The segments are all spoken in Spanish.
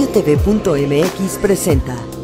radiotv.mx presenta.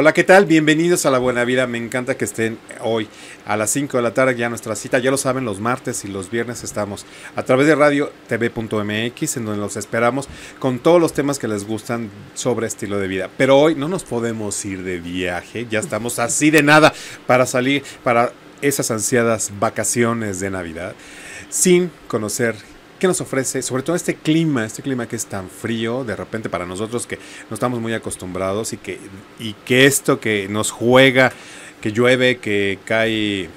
Hola, ¿qué tal? Bienvenidos a La Buena Vida. Me encanta que estén hoy a las 5 de la tarde ya nuestra cita. Ya lo saben, los martes y los viernes estamos a través de radio tv.mx en donde los esperamos con todos los temas que les gustan sobre estilo de vida. Pero hoy no nos podemos ir de viaje, ya estamos así de nada para salir para esas ansiadas vacaciones de Navidad sin conocer ¿Qué nos ofrece? Sobre todo este clima, este clima que es tan frío, de repente para nosotros que no estamos muy acostumbrados y que, y que esto que nos juega, que llueve, que cae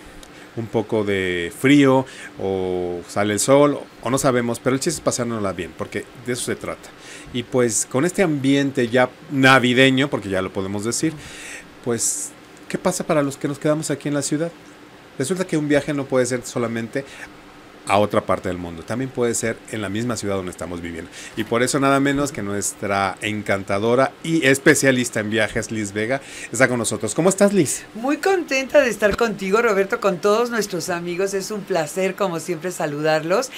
un poco de frío o sale el sol o no sabemos, pero el chiste es pasárnosla bien, porque de eso se trata. Y pues con este ambiente ya navideño, porque ya lo podemos decir, pues, ¿qué pasa para los que nos quedamos aquí en la ciudad? Resulta que un viaje no puede ser solamente a otra parte del mundo. También puede ser en la misma ciudad donde estamos viviendo. Y por eso nada menos que nuestra encantadora y especialista en viajes, Liz Vega, está con nosotros. ¿Cómo estás, Liz? Muy contenta de estar contigo, Roberto, con todos nuestros amigos. Es un placer, como siempre, saludarlos.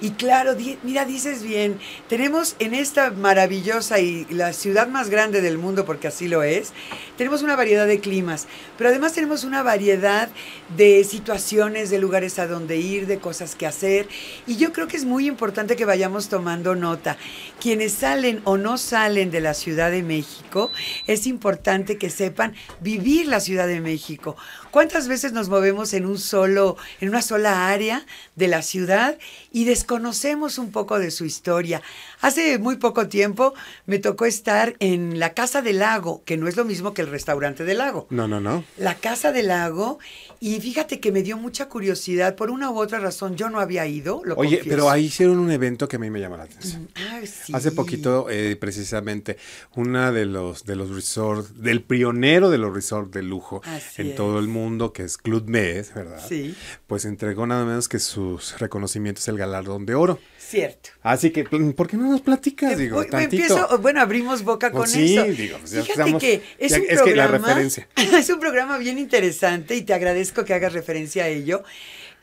Y claro, mira, dices bien, tenemos en esta maravillosa y la ciudad más grande del mundo, porque así lo es, tenemos una variedad de climas, pero además tenemos una variedad de situaciones, de lugares a donde ir, de cosas que hacer hacer. Y yo creo que es muy importante que vayamos tomando nota. Quienes salen o no salen de la Ciudad de México, es importante que sepan vivir la Ciudad de México. ¿Cuántas veces nos movemos en un solo, en una sola área de la ciudad y desconocemos un poco de su historia? Hace muy poco tiempo me tocó estar en la Casa del Lago, que no es lo mismo que el restaurante del lago. No, no, no. La Casa del Lago, y fíjate que me dio mucha curiosidad, por una u otra razón yo no había ido. Lo Oye, pero ahí hicieron un evento que a mí me llama la atención. Mm, Hace poquito, eh, precisamente, una de los, de los resorts, del pionero de los resorts de lujo en todo el mundo mundo, que es Club Med, ¿verdad? Sí. Pues entregó nada menos que sus reconocimientos el galardón de oro. Cierto. Así que, ¿por qué no nos platicas? Digo, Empiezo, bueno, abrimos boca pues con eso. Sí, digo, pues Fíjate que es un programa, que la referencia. es un programa bien interesante y te agradezco que hagas referencia a ello.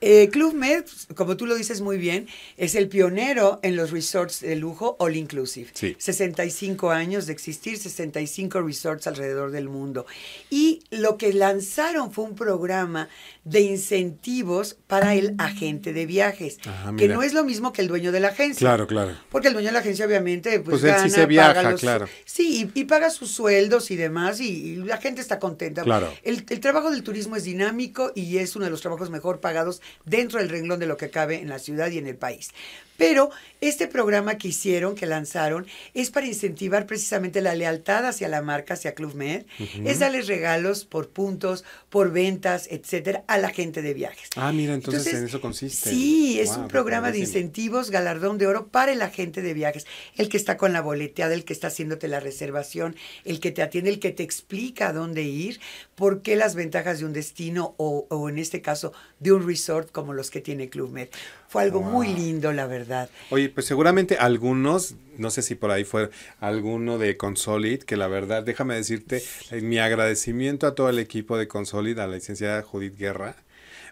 Eh, Club Med, como tú lo dices muy bien, es el pionero en los resorts de lujo all inclusive. Sí. 65 años de existir, 65 resorts alrededor del mundo. Y lo que lanzaron fue un programa de incentivos para el agente de viajes, que no es lo mismo que el dueño de la agencia. Claro, claro. Porque el dueño de la agencia obviamente pues, pues gana, sí se viaja, claro. Sí, y, paga sus sueldos y demás y, la gente está contenta. Claro. El, el trabajo del turismo es dinámico y es uno de los trabajos mejor pagados dentro del renglón de lo que cabe en la ciudad y en el país. Pero este programa que hicieron, que lanzaron, es para incentivar precisamente la lealtad hacia la marca, hacia Club Med, es darles regalos por puntos, por ventas, etcétera, a la gente de viajes. Ah, mira, entonces, en eso consiste. Sí, es un programa de incentivos, galardón de oro para el agente de viajes, el que está con la boleteada, el que está haciéndote la reservación, el que te atiende, el que te explica a dónde ir, por qué las ventajas de un destino o, o en este caso de un resort como los que tiene Club Med. Fue algo muy lindo, la verdad. Oye, pues seguramente algunos, no sé si por ahí fue alguno de Consolid, que la verdad, déjame decirte, mi agradecimiento a todo el equipo de Consolid, a la licenciada Judith Guerra,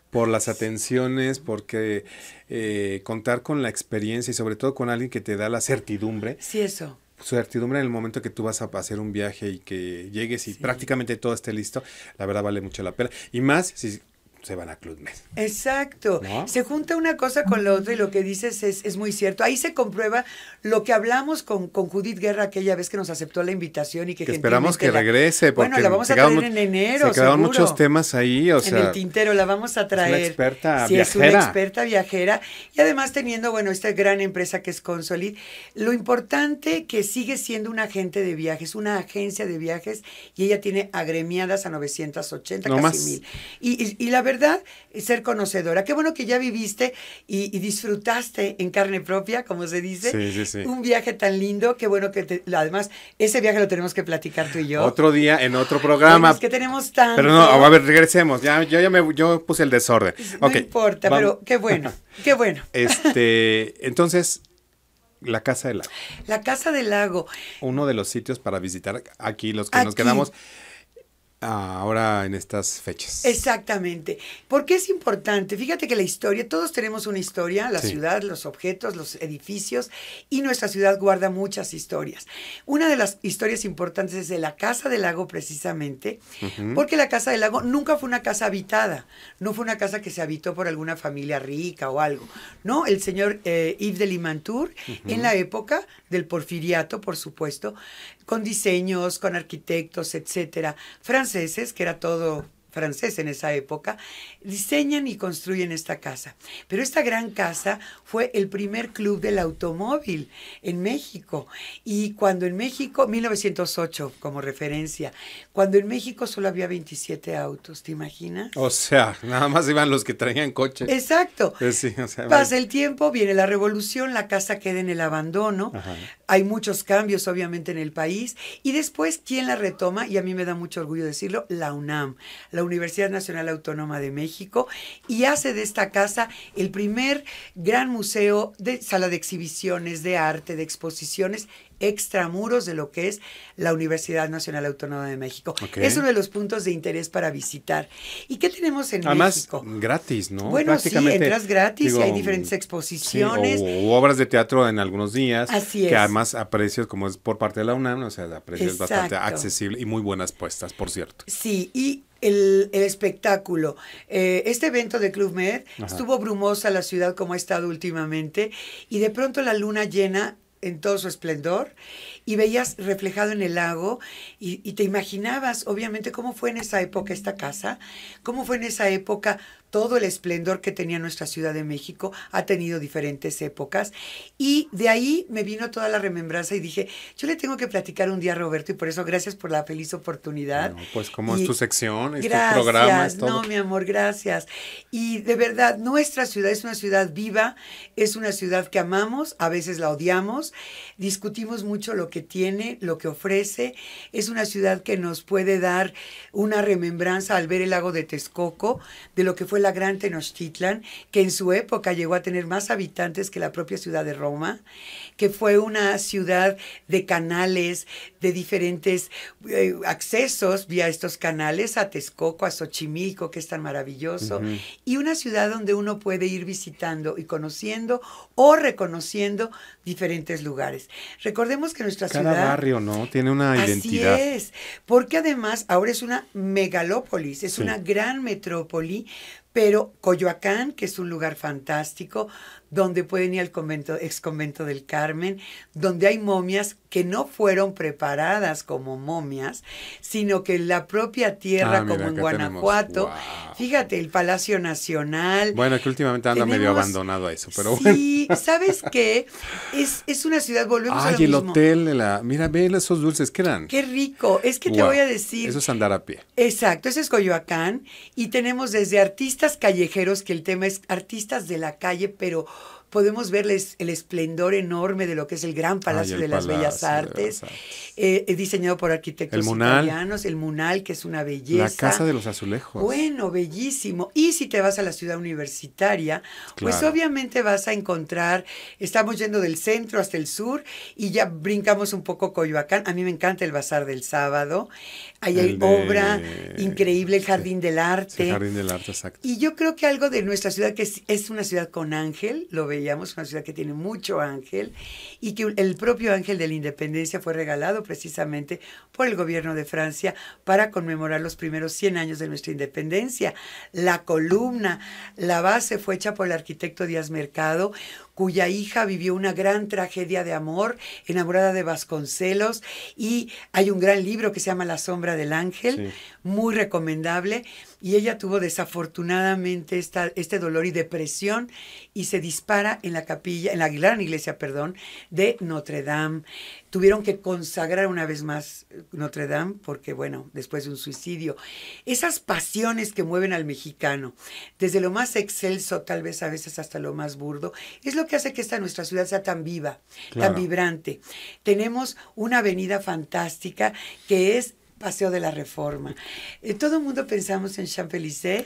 por las atenciones, porque eh, contar con la experiencia y sobre todo con alguien que te da la certidumbre. Sí, eso certidumbre en el momento que tú vas a hacer un viaje y que llegues y prácticamente todo esté listo, la verdad vale mucho la pena. Y más si se van a Club Med. Exacto. Se junta una cosa con la otra y lo que dices es, es muy cierto. Ahí se comprueba lo que hablamos con, con, Judith Guerra aquella vez que nos aceptó la invitación y que, esperamos que regrese. Porque bueno, la vamos a traer en enero. Se quedaron muchos temas ahí. O sea, en el tintero la vamos a traer. Es una experta sí, viajera. es una experta viajera. Y además teniendo, bueno, esta gran empresa que es Consolid. Lo importante que sigue siendo un agente de viajes, una agencia de viajes, y ella tiene agremiadas a 980, casi mil. Y, y, y la verdad, ser conocedora. Qué bueno que ya viviste y, disfrutaste en carne propia, como se dice, un viaje tan lindo. Qué bueno que además ese viaje lo tenemos que platicar tú y yo. Otro día en otro programa. es que tenemos tanto. Pero no, a ver, regresemos. Ya, yo ya me yo puse el desorden. No importa, pero qué bueno, qué bueno. Este, entonces La Casa del Lago. La Casa del Lago. Uno de los sitios para visitar aquí, los que nos quedamos ahora en estas fechas. Exactamente. ¿Por qué es importante? Fíjate que la historia, todos tenemos una historia, la ciudad, los objetos, los edificios, y nuestra ciudad guarda muchas historias. Una de las historias importantes es de la Casa del Lago, precisamente, porque la Casa del Lago nunca fue una casa habitada, no fue una casa que se habitó por alguna familia rica o algo. No, el señor eh, Yves de Limantour, en la época del porfiriato, por supuesto, con diseños, con arquitectos, etcétera, franceses, que era todo francés en esa época, diseñan y construyen esta casa. Pero esta gran casa fue el primer club del automóvil en México. Y cuando en México, 1908 como referencia, cuando en México solo había 27 autos, ¿te imaginas? O sea, nada más iban los que traían coche. Exacto. Pues Pasa el tiempo, viene la revolución, la casa queda en el abandono, hay muchos cambios obviamente en el país y después, ¿quién la retoma? Y a mí me da mucho orgullo decirlo, la UNAM, la Universidad Nacional Autónoma de México, y hace de esta casa el primer gran museo de sala de exhibiciones, de arte, de exposiciones extramuros de lo que es la Universidad Nacional Autónoma de México. Es uno de los puntos de interés para visitar. ¿Y qué tenemos en México? gratis, ¿no? Bueno, sí, entras gratis y hay diferentes exposiciones. o, obras de teatro en algunos días. Así es. Que además a precios, como es por parte de la UNAM, o sea, a precios bastante accesible y muy buenas puestas, por cierto. Sí, y el, espectáculo. Eh, este evento de Club Med estuvo brumosa la ciudad como ha estado últimamente y de pronto la luna llena en todo su esplendor y veías reflejado en el lago y, te imaginabas obviamente cómo fue en esa época esta casa, cómo fue en esa época todo el esplendor que tenía nuestra Ciudad de México, ha tenido diferentes épocas. Y de ahí me vino toda la remembranza y dije, yo le tengo que platicar un día a Roberto y por eso gracias por la feliz oportunidad. pues como es tu sección, es gracias, tu programa, es No, mi amor, gracias. Y de verdad, nuestra ciudad es una ciudad viva, es una ciudad que amamos, a veces la odiamos, discutimos mucho lo que tiene, lo que ofrece, es una ciudad que nos puede dar una remembranza al ver el lago de Texcoco, de lo que fue la gran Tenochtitlan, que en su época llegó a tener más habitantes que la propia ciudad de Roma, que fue una ciudad de canales, de diferentes eh, accesos vía estos canales a Texcoco, a Xochimilco, que es tan maravilloso, y una ciudad donde uno puede ir visitando y conociendo o reconociendo diferentes lugares. Recordemos que nuestra Cada ciudad... barrio, ¿no? Tiene una identidad. Así es, porque además ahora es una megalópolis, es una gran metrópoli, pero Coyoacán, que es un lugar fantástico, donde pueden ir al convento, ex convento del Carmen, donde hay momias que no fueron preparadas como momias, sino que en la propia tierra, ah, como en Guanajuato, fíjate, el Palacio Nacional. Bueno, que últimamente anda medio abandonado a eso, pero sí, ¿sabes qué? Es, es una ciudad, volvemos a lo el hotel, la, mira, ve esos dulces, ¿qué eran? Qué rico, es que te voy a decir. Eso es andar a pie. Exacto, ese es Coyoacán, y tenemos desde artistas callejeros, que el tema es artistas de la calle, pero podemos verles el esplendor enorme de lo que es el Gran Palacio de las Bellas Artes, eh, diseñado por arquitectos italianos, el Munal, que es una belleza. La Casa de los Azulejos. Bueno, bellísimo. Y si te vas a la ciudad universitaria, pues obviamente vas a encontrar, estamos yendo del centro hasta el sur y ya brincamos un poco Coyoacán. A mí me encanta el Bazar del Sábado. Ahí hay obra increíble, el Jardín del Arte. el Jardín del Arte, exacto. Y yo creo que algo de nuestra ciudad, que es, es una ciudad con ángel, lo veo veíamos, una ciudad que tiene mucho ángel y que el propio ángel de la independencia fue regalado precisamente por el gobierno de Francia para conmemorar los primeros 100 años de nuestra independencia. La columna, la base fue hecha por el arquitecto Díaz Mercado, cuya hija vivió una gran tragedia de amor, enamorada de Vasconcelos, y hay un gran libro que se llama La sombra del ángel, muy recomendable, y ella tuvo desafortunadamente esta, este dolor y depresión y se dispara en la capilla, en la gran iglesia, perdón, de Notre Dame. Tuvieron que consagrar una vez más Notre Dame porque, bueno, después de un suicidio. Esas pasiones que mueven al mexicano, desde lo más excelso, tal vez a veces hasta lo más burdo, es lo que hace que esta nuestra ciudad sea tan viva, tan vibrante. Tenemos una avenida fantástica que es Paseo de la Reforma. Eh, todo el mundo pensamos en Champs-Élysées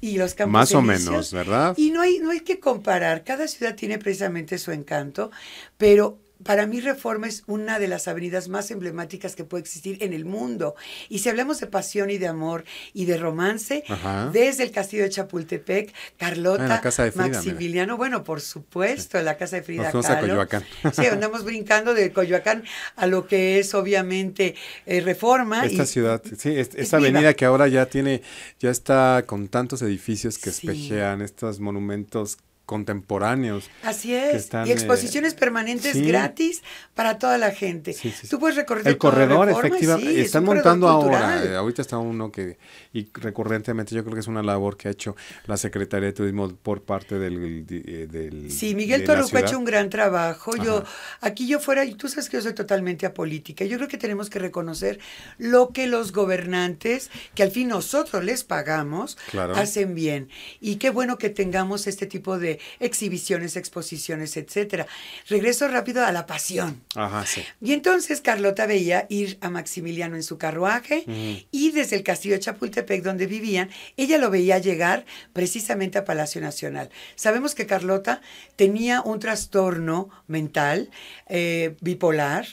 y los campos Más o menos, ¿verdad? Y no hay, no hay que comparar, cada ciudad tiene precisamente su encanto, pero para mí Reforma es una de las avenidas más emblemáticas que puede existir en el mundo. Y si hablamos de pasión y de amor y de romance, Ajá. desde el castillo de Chapultepec, Carlota, Ah, la casa de Frida, mira. Maximiliano, bueno, por supuesto, la casa de Frida Nos fuimos a Kahlo. Coyoacán. Sí, andamos brincando de Coyoacán a lo que es obviamente eh, Reforma. Esta y- ciudad, sí, es- es esta viva. avenida que ahora ya tiene, ya está con tantos edificios que Sí. espejean estos monumentos contemporáneos. Así que es. están, y exposiciones eh, permanentes sí. gratis para toda la gente. Sí, sí, sí. Tú puedes recorrer El corredor, efectivamente, es están montando ahora, eh, ahorita está uno que, y recurrentemente yo creo que es una labor que ha hecho la Secretaría de Turismo por parte del... eh, del Sí, Miguel de Torruco ha hecho un gran trabajo. Yo, aquí yo fuera, y tú sabes que yo soy totalmente apolítica. Yo creo que tenemos que reconocer lo que los gobernantes, que al fin nosotros les pagamos, Claro. hacen bien. Y qué bueno que tengamos este tipo de exhibiciones, exposiciones, etcétera. Regreso rápido a la pasión. Ajá, sí. Y entonces Carlota veía ir a Maximiliano en su carruaje y desde el castillo de Chapultepec donde vivían, ella lo veía llegar precisamente a Palacio Nacional. Sabemos que Carlota tenía un trastorno mental eh, bipolar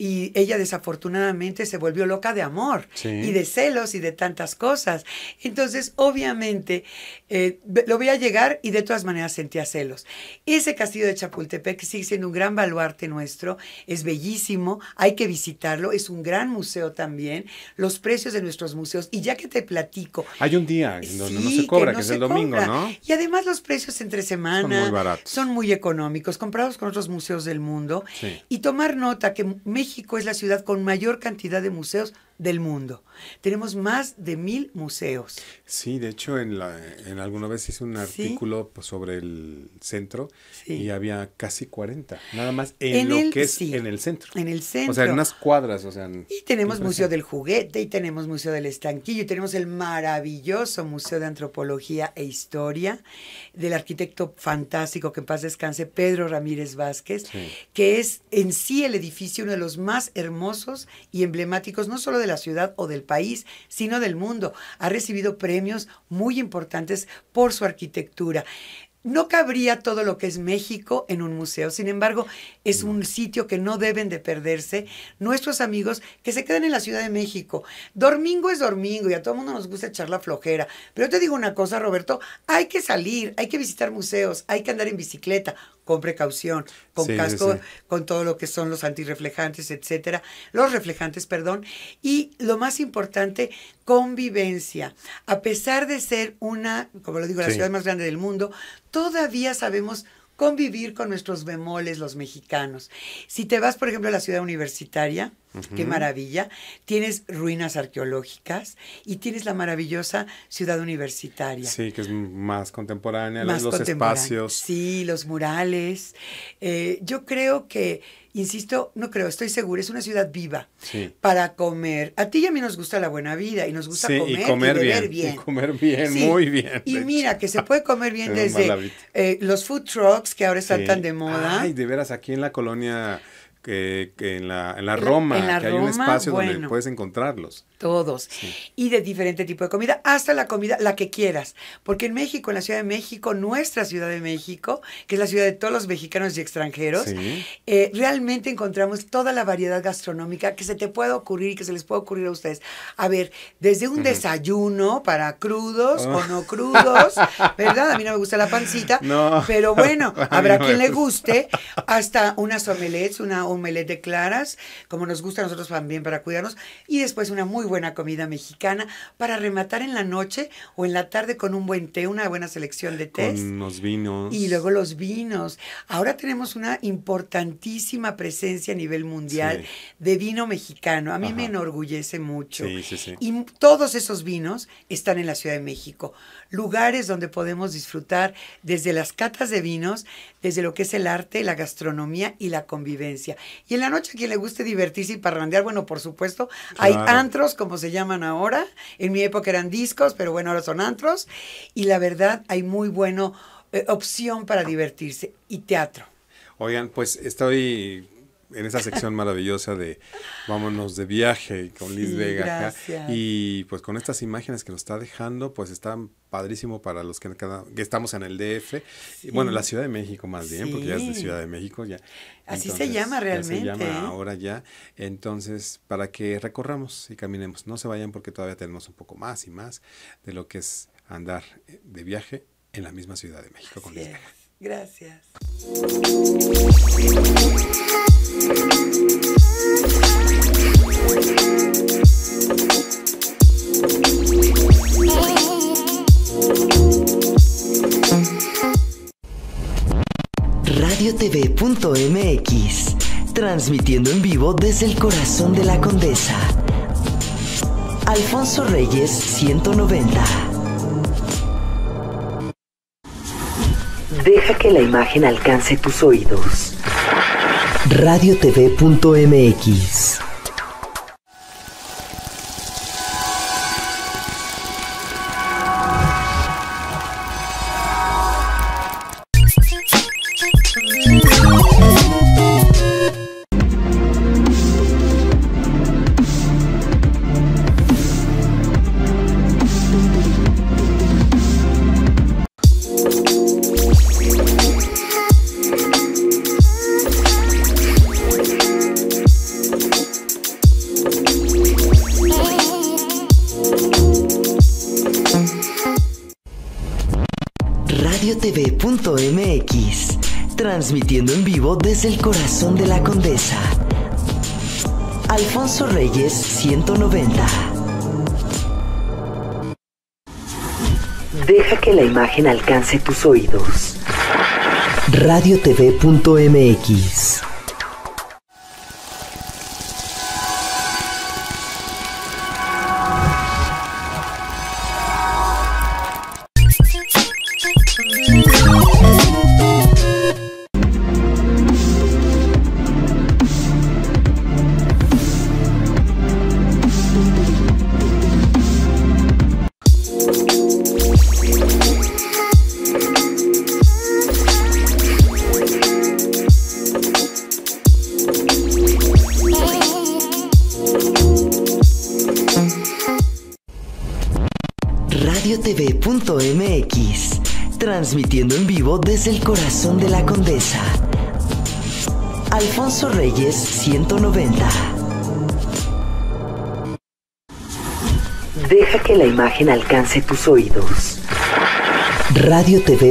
y ella desafortunadamente se volvió loca de amor Sí. y de celos y de tantas cosas. Entonces, obviamente, eh, lo veía llegar y de todas maneras sentía celos. Ese castillo de Chapultepec sigue siendo un gran baluarte nuestro, es bellísimo, hay que visitarlo, es un gran museo también, los precios de nuestros museos, y ya que te platico, Hay un día en donde no Sí, se cobra, que, no es se el domingo. ¿no? Y además los precios entre semana muy baratos. son muy económicos, comparados con otros museos del mundo. Sí. Y tomar nota que México es la ciudad con mayor cantidad de museos del mundo. Tenemos más de mil museos. Sí, de hecho, en, la, en alguna vez hice un artículo pues, sobre el centro Sí. y había casi 40, nada más en, En lo el- que es sí. en el centro. En el centro. O sea, en unas cuadras, o sea. en- Y tenemos Museo del Juguete, y tenemos Museo del Estanquillo, y tenemos el maravilloso Museo de Antropología e Historia del arquitecto fantástico que en paz descanse, Pedro Ramírez Vázquez, que es en sí el edificio uno de los más hermosos y emblemáticos, no solo de la ciudad o del país, sino del mundo. Ha recibido premios muy importantes por su arquitectura. No cabría todo lo que es México en un museo, sin embargo, es un sitio que no deben de perderse nuestros amigos que se quedan en la Ciudad de México. Domingo es domingo y a todo el mundo nos gusta echar la flojera. Pero te digo una cosa, Roberto, hay que salir, hay que visitar museos, hay que andar en bicicleta, con precaución, con Sí, casco, sí. con todo lo que son los antirreflejantes, etcétera, los reflejantes, perdón, y lo más importante, convivencia. A pesar de ser una, como lo digo, la Sí. ciudad más grande del mundo, todavía sabemos convivir con nuestros bemoles los mexicanos. Si te vas, por ejemplo, a la ciudad universitaria, qué maravilla, tienes ruinas arqueológicas y tienes la maravillosa ciudad universitaria Sí, que es más contemporánea, más los espacios. Sí, los murales. Eh, yo creo que, insisto, no creo, estoy segura, es una ciudad viva Sí. para comer. A ti y a mí nos gusta la buena vida y nos gusta Sí, comer y comer beber bien, bien. y comer bien, Sí, muy bien. Y mira, que se puede comer bien desde eh, los food trucks que ahora están tan de moda. Ay, de veras, aquí en la colonia, que, que en, la, en la Roma, en la que hay un espacio donde puedes encontrarlos. Todos. Y de diferente tipo de comida, hasta la comida, la que quieras. Porque en México, en la Ciudad de México, nuestra Ciudad de México, que es la ciudad de todos los mexicanos y extranjeros, Sí. eh, realmente encontramos toda la variedad gastronómica que se te puede ocurrir y que se les puede ocurrir a ustedes. A ver, desde un desayuno para crudos o no crudos, ¿verdad? A mí no me gusta la pancita, No. pero bueno, habrá no quien le gusta. guste, hasta unas omelets, una omelette de claras, como nos gusta a nosotros también para cuidarnos, y después una muy buena comida mexicana para rematar en la noche o en la tarde con un buen té, una buena selección de Con tés. unos vinos. Y luego los vinos. Ahora tenemos una importantísima presencia a nivel mundial Sí. de vino mexicano. A mí me enorgullece mucho. Sí, sí, sí. Y todos esos vinos están en la Ciudad de México. Lugares donde podemos disfrutar desde las catas de vinos, desde lo que es el arte, la gastronomía y la convivencia. Y en la noche, a quien le guste divertirse y parrandear, bueno, por supuesto, hay Claro. antros, como se llaman ahora. En mi época eran discos, pero bueno, ahora son antros. Y la verdad, hay muy buena opción para divertirse. Y teatro. Oigan, pues estoy en esa sección maravillosa de vámonos de viaje con Liz Sí, Vega gracias. Y pues con estas imágenes que nos está dejando, pues está padrísimo para los que, que estamos en el DF. Y bueno, en la Ciudad de México más bien, porque ya es de Sí. Ciudad de México ya. Así se llama ya realmente, se llama ahora ya. Entonces, para que recorramos y caminemos. No se vayan porque todavía tenemos un poco más y más de lo que es andar eh, de viaje en la misma Ciudad de México con Liz. Vega. Gracias. radiotv.mx, transmitiendo en vivo desde el corazón de la Condesa. Alfonso Reyes 190. Deja que la imagen alcance tus oídos. radiotv.mx. desde el corazón de la Condesa. Alfonso Reyes 190. Deja que la imagen alcance tus oídos. radiotv.mx. radiotv.mx, transmitiendo en vivo desde el corazón de la Condesa. Alfonso Reyes 190. Deja que la imagen alcance tus oídos. radiotv.mx.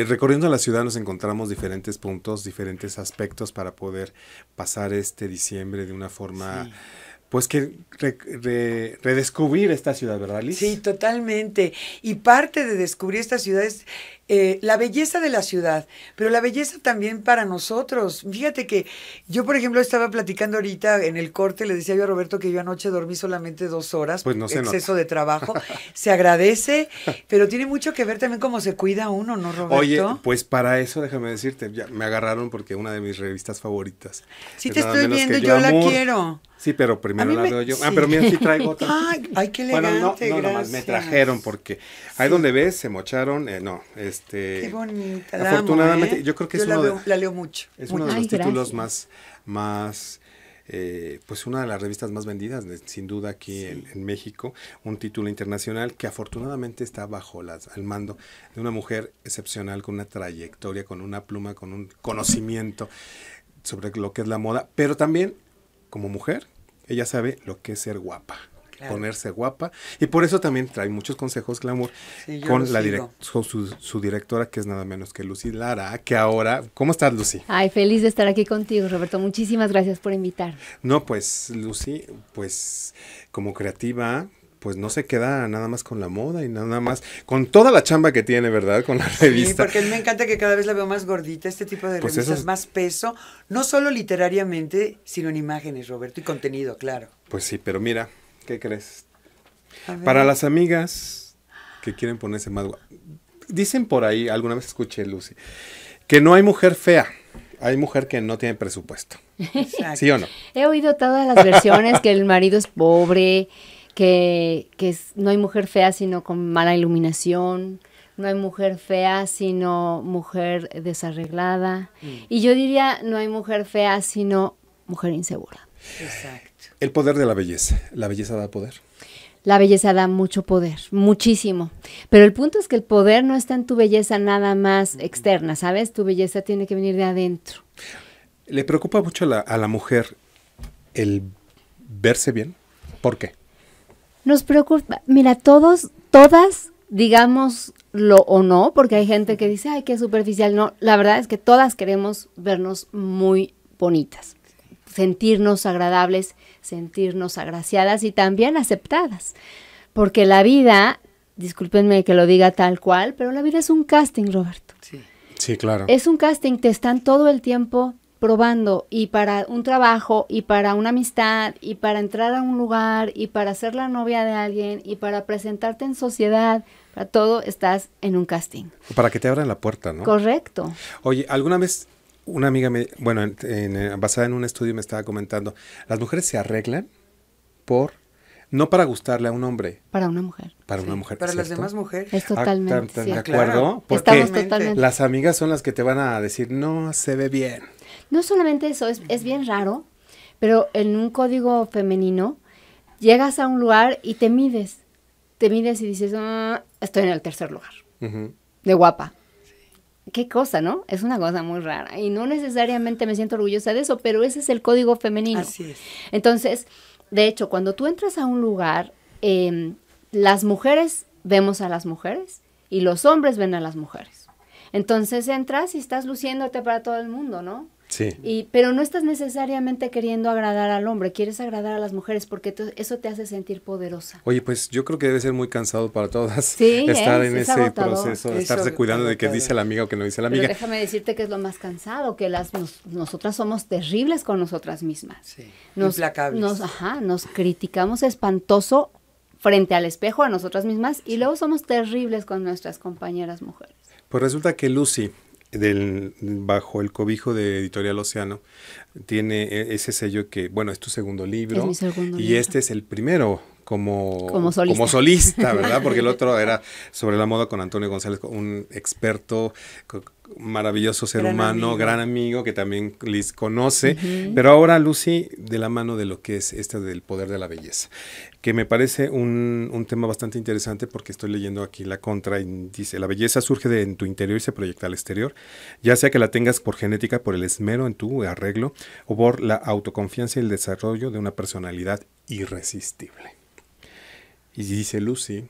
eh, recorriendo la ciudad nos encontramos diferentes puntos, diferentes aspectos para poder pasar este diciembre de una forma, pues que re- re- redescubrir esta ciudad, ¿verdad, Liz? Sí, totalmente. Y parte de descubrir esta ciudad es eh, la belleza de la ciudad, pero la belleza también para nosotros. Fíjate que yo, por ejemplo, estaba platicando ahorita en el corte, le decía yo a Roberto que yo anoche dormí solamente dos horas, Pues no se exceso nota. de trabajo. se agradece, pero tiene mucho que ver también cómo se cuida uno, ¿no, Roberto? Oye, pues para eso déjame decirte, ya me agarraron porque una de mis revistas favoritas. Sí es te estoy viendo, yo la quiero. Sí, pero primero la me- veo yo. Ah, pero mira, sí traigo otra. Ay, ay, qué Bueno, no, elegante, no, nomás me trajeron porque ahí Sí. donde ves se mocharon, eh, no, este. Qué bonita. la amo, Afortunadamente, ¿eh? yo creo que es la, uno de- veo- la leo mucho. Es mucho. uno de Ay, los títulos gracias. más, más eh, pues una de las revistas más vendidas, de- sin duda, aquí en, en México. Un título internacional que afortunadamente está bajo las, al mando de una mujer excepcional, con una trayectoria, con una pluma, con un conocimiento sobre lo que es la moda, pero también como mujer, ella sabe lo que es ser guapa. Claro. ponerse guapa y por eso también trae muchos consejos glamour Sí, con la su directora que es nada menos que Lucy Lara que ahora ¿cómo estás Lucy? Ay, feliz de estar aquí contigo, Roberto. Muchísimas gracias por invitar. No, pues Lucy, pues como creativa, pues no se queda nada más con la moda y nada más con toda la chamba que tiene, ¿verdad? Con la revista. Sí, porque a mí me encanta que cada vez la veo más gordita, este tipo de Pues revistas, es- más peso, no solo literariamente, sino en imágenes, Roberto, y contenido, claro. Pues sí, pero mira, ¿qué crees? Para las amigas que quieren ponerse más Dicen por ahí, alguna vez escuché, Lucy, que no hay mujer fea, hay mujer que no tiene presupuesto. Exacto. ¿Sí o no? He oído todas las versiones, que el marido es pobre, que, que es- no hay mujer fea sino con mala iluminación, no hay mujer fea sino mujer desarreglada. Y yo diría, no hay mujer fea sino mujer insegura. Exacto. El poder de la belleza. La belleza da poder. La belleza da mucho poder, muchísimo. Pero el punto es que el poder no está en tu belleza nada más externa, ¿sabes? Tu belleza tiene que venir de adentro. ¿Le preocupa mucho a la, a la mujer el verse bien? ¿Por qué? Nos preocupa, mira, todos, todas, digámoslo o no, porque hay gente que dice, ay, qué superficial. No, la verdad es que todas queremos vernos muy bonitas, sentirnos agradables, sentirnos agraciadas y también aceptadas. Porque la vida, discúlpenme que lo diga tal cual, pero la vida es un casting, Roberto. Sí. Sí, claro. Es un casting, te están todo el tiempo probando y para un trabajo y para una amistad y para entrar a un lugar y para ser la novia de alguien y para presentarte en sociedad, para todo estás en un casting. Para que te abran la puerta, ¿no? Correcto. Oye, alguna vez una amiga, me, bueno, en- en, eh, basada en un estudio me estaba comentando, las mujeres se arreglan por, no para gustarle a un hombre, Para una mujer. para Sí, una mujer. Para las demás mujeres. Es Ah, totalmente tan- tan de acuerdo. Claro. Porque totalmente. las amigas son las que te van a decir, no, se ve bien. No solamente eso, es, es bien raro, pero en un código femenino llegas a un lugar y te mides. Te mides y dices, "Ah, estoy en el tercer lugar. De guapa. Qué cosa, ¿no? Es una cosa muy rara. Y no necesariamente me siento orgullosa de eso, pero ese es el código femenino. Así es. Entonces, de hecho, cuando tú entras a un lugar, eh, las mujeres vemos a las mujeres y los hombres ven a las mujeres. Entonces entras y estás luciéndote para todo el mundo, ¿no? Sí. Y, pero no estás necesariamente queriendo agradar al hombre, quieres agradar a las mujeres porque eso te hace sentir poderosa. Oye, pues yo creo que debe ser muy cansado para todas Sí, estar es- en es ese agotador. proceso, de estarse cuidando de que agotador. dice la amiga o que no dice la Pero amiga. déjame decirte que es lo más cansado, que las nos- nosotras somos terribles con nosotras mismas. Sí. Nos, Implacables. nos- ajá, nos criticamos espantoso frente al espejo a nosotras mismas y luego somos terribles con nuestras compañeras mujeres. Pues resulta que Lucy, del, bajo el cobijo de Editorial Océano, tiene e- ese sello que, bueno, es tu segundo libro. Es mi segundo y libro. este es el primero como, Como solista. solista, ¿verdad? Porque el otro era sobre la moda con Antonio González, un experto, maravilloso ser Gran humano, amigo. gran amigo que también Liz conoce. Pero ahora Lucy, de la mano de lo que es este del poder de la belleza, que me parece un, un tema bastante interesante porque estoy leyendo aquí la contra y dice, la belleza surge de en tu interior y se proyecta al exterior, ya sea que la tengas por genética, por el esmero en tu arreglo o por la autoconfianza y el desarrollo de una personalidad irresistible. Y dice Lucy,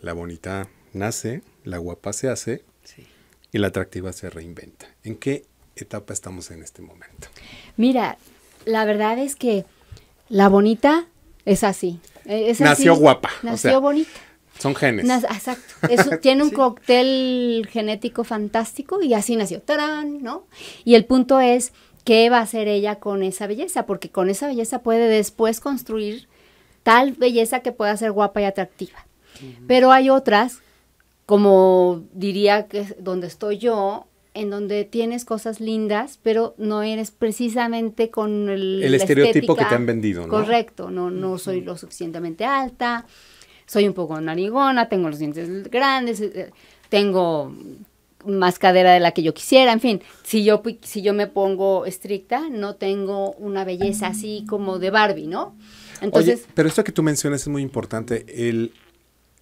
la bonita nace, la guapa se hace Sí. y la atractiva se reinventa. ¿En qué etapa estamos en este momento? Mira, la verdad es que la bonita es así. Eh, es Nació guapa, o Nació sea, bonita. Son genes. Nas- exacto. Eso, tiene un cóctel genético fantástico y así nació. ¡Tarán! ¿No? Y el punto es, ¿qué va a hacer ella con esa belleza? Porque con esa belleza puede después construir tal belleza que pueda ser guapa y atractiva. Pero hay otras, como diría que es donde estoy yo, en donde tienes cosas lindas, pero no eres precisamente con el, El estereotipo que te han vendido, ¿no? Correcto, no, no soy lo suficientemente alta, soy un poco narigona, tengo los dientes grandes, eh, tengo más cadera de la que yo quisiera, en fin, si yo, si yo me pongo estricta, no tengo una belleza así como de Barbie, ¿no? Entonces, Oye, pero esto que tú mencionas es muy importante, el,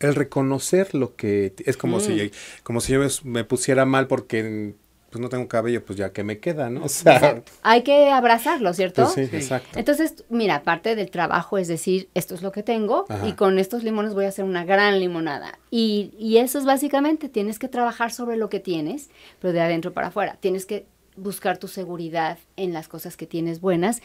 el reconocer lo que es como Mm. si como si yo me, me pusiera mal porque pues no tengo cabello, pues ya que me queda, ¿no? O sea, hay que abrazarlo, ¿cierto? pues sí, Sí. exacto. Entonces, mira, parte del trabajo es decir, esto es lo que tengo Ajá. y con estos limones voy a hacer una gran limonada. Y, y eso es básicamente, tienes que trabajar sobre lo que tienes, pero de adentro para afuera. Tienes que buscar tu seguridad en las cosas que tienes buenas.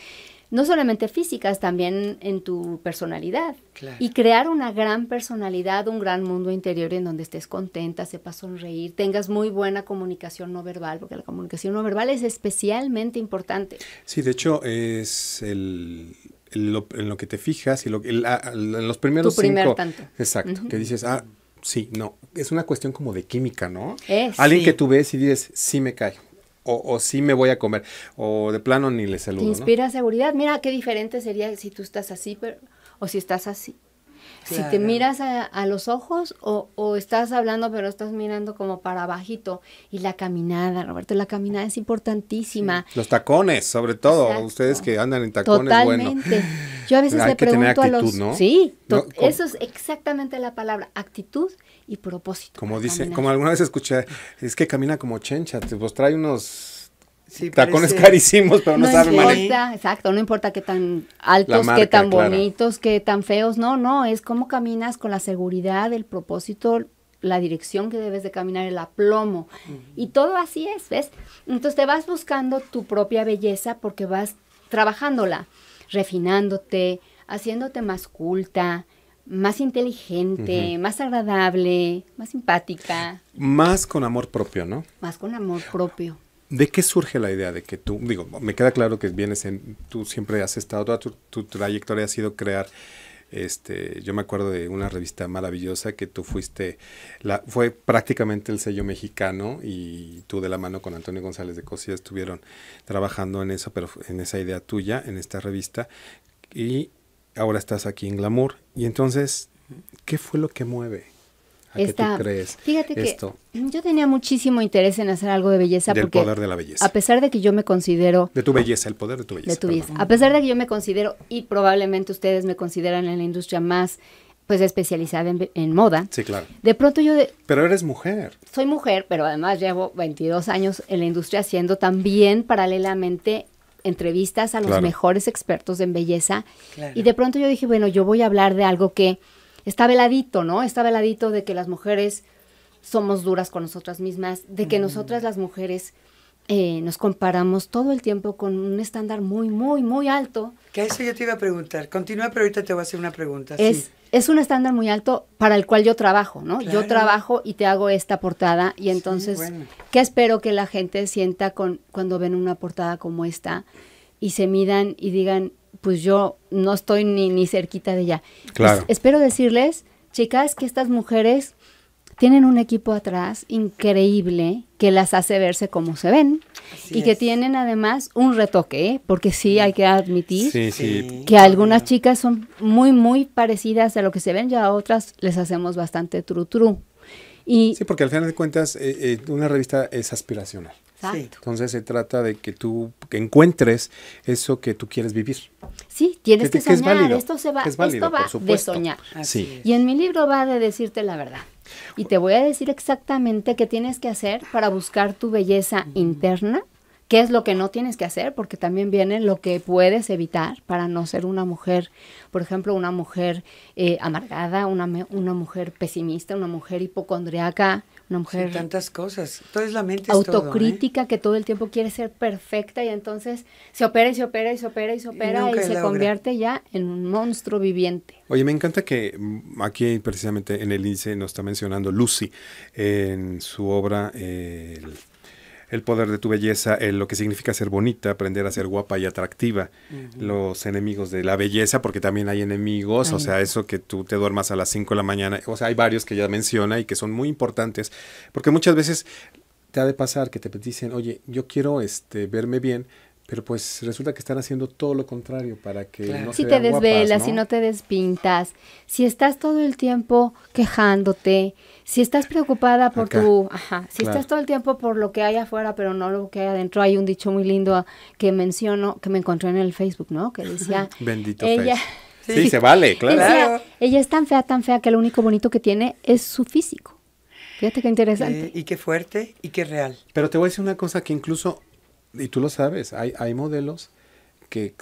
no solamente físicas, también en tu personalidad. Claro. Y crear una gran personalidad, un gran mundo interior en donde estés contenta, sepas sonreír, tengas muy buena comunicación no verbal, porque la comunicación no verbal es especialmente importante. Sí, de hecho es el, el- lo- en lo que te fijas y lo, el- a- en los primeros Tu primer cinco. tanto. Exacto, que dices, ah, sí, no, es una cuestión como de química, ¿no? Es. Alguien Sí. que tú ves y dices, sí me cae, o, o sí me voy a comer, o de plano ni le Te saludo, ¿no? inspira seguridad. Mira qué diferente sería si tú estás así pero, o si estás así. Si te miras a, a los ojos o, o estás hablando pero estás mirando como para bajito. Y la caminada, Roberto, la caminada es importantísima. Los tacones, sobre todo, Exacto. ustedes que andan en tacones, bueno. Totalmente. Yo a veces Hay le pregunto a actitud, los... ¿no? Sí, No, eso es exactamente la palabra, actitud y propósito. Como dice, caminar. como alguna vez escuché, es que camina como chencha, te- pues trae unos Sí, tacones parece- carísimos, pero no, no sabe manejar. importa, exacto, no importa qué tan altos, marca, qué tan claro. bonitos, qué tan feos, no, no, es cómo caminas con la seguridad, el propósito, la dirección que debes de caminar, el aplomo. Y todo así es, ¿ves? Entonces te vas buscando tu propia belleza porque vas trabajándola, refinándote, haciéndote más culta, más inteligente, más agradable, más simpática, Más con amor propio, ¿no? más con amor propio. ¿De qué surge la idea de que tú, digo, me queda claro que vienes en, tú siempre has estado, toda tu, tu trayectoria ha sido crear, este, yo me acuerdo de una revista maravillosa que tú fuiste, la, fue prácticamente el sello mexicano y tú de la mano con Antonio González de Cosía estuvieron trabajando en eso, pero en esa idea tuya, en esta revista, y ahora estás aquí en Glamour. Y entonces, ¿qué fue lo que mueve? ¿A qué Esta- tú crees Fíjate esto que yo tenía muchísimo interés en hacer algo de belleza del porque poder de la belleza? a pesar de que yo me considero De tu belleza, el poder de tu belleza. de tu belleza, a pesar de que yo me considero y probablemente ustedes me consideran en la industria más pues especializada en, en moda, Sí, claro. de pronto yo de- Pero eres mujer. soy mujer, pero además llevo 22 años en la industria haciendo también paralelamente entrevistas a los Claro. mejores expertos en belleza. Claro. Y de pronto yo dije, bueno, yo voy a hablar de algo que está veladito, ¿no? Está veladito de que las mujeres somos duras con nosotras mismas, de que nosotras las mujeres eh, nos comparamos todo el tiempo con un estándar muy, muy, muy alto. Que a eso yo te iba a preguntar. Continúa, pero ahorita te voy a hacer una pregunta. Es, sí. es un estándar muy alto para el cual yo trabajo, ¿no? Claro. Yo trabajo y te hago esta portada y entonces, bueno. ¿qué espero que la gente sienta con, cuando ven una portada como esta y se midan y digan, pues yo no estoy ni, ni cerquita de ella? Claro. Es- espero decirles, chicas, que estas mujeres tienen un equipo atrás increíble que las hace verse como se ven Así y que es. tienen además un retoque, ¿eh? porque sí hay que admitir Sí, sí. Que algunas chicas son muy, muy parecidas a lo que se ven, ya a otras les hacemos bastante tru tru. Y Sí, porque al final de cuentas, eh, eh, una revista es aspiracional. exacto. Entonces se trata de que tú que encuentres eso que tú quieres vivir. Sí, tienes Que- que, que es soñar, válido, esto se va, que es válido, esto va por de soñar. Así Sí. es. Y en mi libro va de decirte la verdad. Y te voy a decir exactamente qué tienes que hacer para buscar tu belleza interna, qué es lo que no tienes que hacer, porque también viene lo que puedes evitar para no ser una mujer, por ejemplo, una mujer eh, amargada, una, una mujer pesimista, una mujer hipocondriaca, una Sí, mujer tantas cosas. Entonces la mente es todo, ¿eh? autocrítica que todo el tiempo quiere ser perfecta y entonces se opera y se opera y se opera y se opera y, se convierte ya en un monstruo viviente. Oye, me encanta que aquí precisamente en el índice nos está mencionando Lucy en su obra eh, el, el poder de tu belleza, eh, lo que significa ser bonita, aprender a ser guapa y atractiva, los enemigos de la belleza, porque también hay enemigos, o sea, eso que tú te duermas a las 5 de la mañana, o sea, hay varios que ya menciona y que son muy importantes, porque muchas veces te ha de pasar que te dicen, oye, yo quiero este verme bien, pero pues resulta que están haciendo todo lo contrario para que Claro. no si se te vean guapas, desvelas, ¿no? si no te despintas, si estás todo el tiempo quejándote, si estás preocupada por Acá. tu, ajá, si Claro. estás todo el tiempo por lo que hay afuera, pero no lo que hay adentro, hay un dicho muy lindo que menciono, que me encontré en el Facebook, ¿no? Que decía, Bendito ella, Face. Sí, se vale, claro. decía, ella es tan fea, tan fea que lo único bonito que tiene es su físico. Fíjate qué Eh, interesante. y qué fuerte y qué real. Pero te voy a decir una cosa que incluso, y tú lo sabes, hay, hay modelos que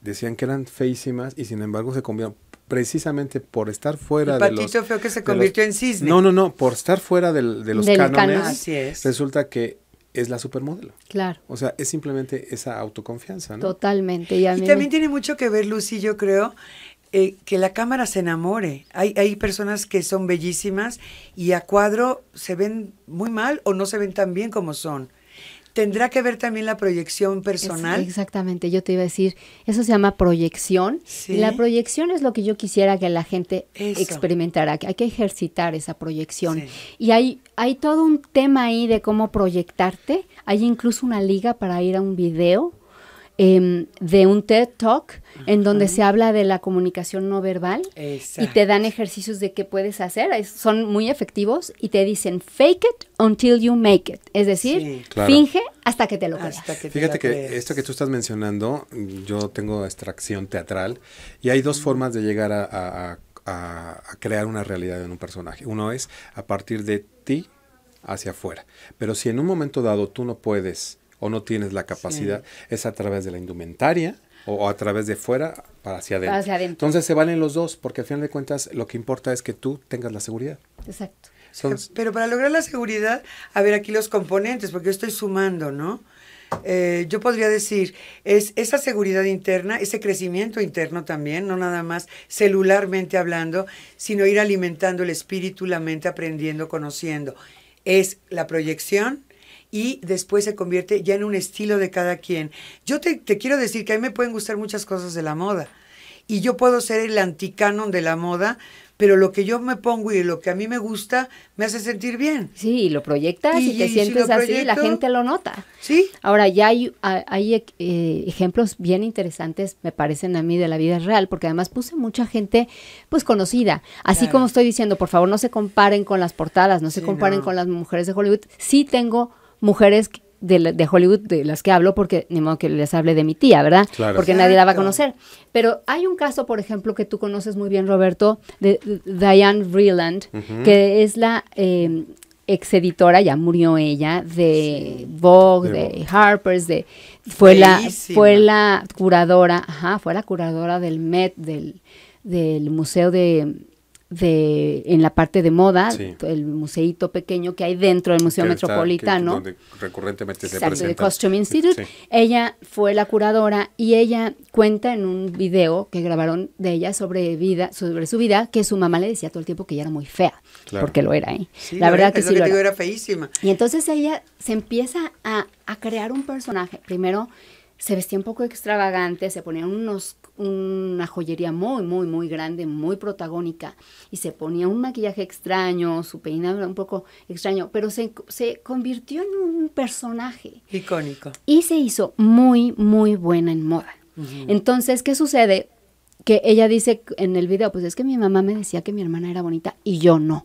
decían que eran feísimas y sin embargo se convierten precisamente por estar fuera El de los... patito feo que se de convirtió los- en cisne. No, no, no, por estar fuera del- de los Del cánones, canon. Así es. resulta que es la supermodelo. Claro. O sea, es simplemente esa autoconfianza, ¿no? Totalmente. Y, también tiene mucho que ver, Lucy, yo creo, eh, que la cámara se enamore. Hay, hay personas que son bellísimas y a cuadro se ven muy mal o no se ven tan bien como son. ¿Tendrá que ver también la proyección personal? exactamente, yo te iba a decir, eso se llama proyección. Y la proyección es lo que yo quisiera que la gente experimentara, que hay que ejercitar esa proyección. Y hay, hay todo un tema ahí de cómo proyectarte. Hay incluso una liga para ir a un video Em, de un TED Talk en donde se habla de la comunicación no verbal y te dan ejercicios de qué puedes hacer. son muy efectivos y te dicen fake it until you make it. Es decir, finge hasta que te lo creas. Fíjate que esto que tú estás mencionando, yo tengo extracción teatral y hay dos formas de llegar a, a crear una realidad en un personaje. Uno es a partir de ti hacia afuera. Pero si en un momento dado tú no puedes o no tienes la capacidad, es a través de la indumentaria o, a través de fuera para hacia adentro. Entonces se valen los dos, porque al final de cuentas lo que importa es que tú tengas la seguridad. Exacto. Pero para lograr la seguridad, a ver aquí los componentes, porque yo estoy sumando, ¿no? Eh, yo podría decir, es esa seguridad interna, ese crecimiento interno también, no nada más celularmente hablando, sino ir alimentando el espíritu, la mente, aprendiendo, conociendo. Es la proyección, y después se convierte ya en un estilo de cada quien. Yo te, quiero decir que a mí me pueden gustar muchas cosas de la moda y yo puedo ser el anticanon de la moda, pero lo que yo me pongo y lo que a mí me gusta me hace sentir bien. Sí, y lo proyectas y, te sientes así, la gente lo nota. Sí. Ahora, ya hay, hay eh, ejemplos bien interesantes, me parecen a mí, de la vida real, porque además puse mucha gente, pues, conocida. Así como estoy diciendo, por favor, no se comparen con las portadas, no se comparen con las mujeres de Hollywood. Sí tengo mujeres de, de, Hollywood de las que hablo, porque ni modo que les hable de mi tía, ¿verdad? Porque nadie la va a conocer. Pero hay un caso, por ejemplo, que tú conoces muy bien, Roberto, de, Diane Vreeland, que es la eh, ex editora, ya murió ella, de Vogue, de, Harper's, de fue la fue la curadora, ajá, fue la curadora del Met, del, del Museo de de en la parte de moda, el museito pequeño que hay dentro del Museo Metropolitano. donde recurrentemente se presenta. de Costume Institute. Ella fue la curadora y ella cuenta en un video que grabaron de ella sobre vida, sobre su vida, que su mamá le decía todo el tiempo que ella era muy fea, porque lo era, ¿eh? la verdad que sí lo era. feísima. Y entonces ella se empieza a, a crear un personaje. Primero se vestía un poco extravagante, se ponía unos una joyería muy, muy, muy grande, muy protagónica, y se ponía un maquillaje extraño, su peinado un poco extraño, pero se, se convirtió en un personaje. Icónico. Y se hizo muy, muy buena en moda. Entonces, ¿qué sucede? Que ella dice en el video, pues es que mi mamá me decía que mi hermana era bonita y yo no.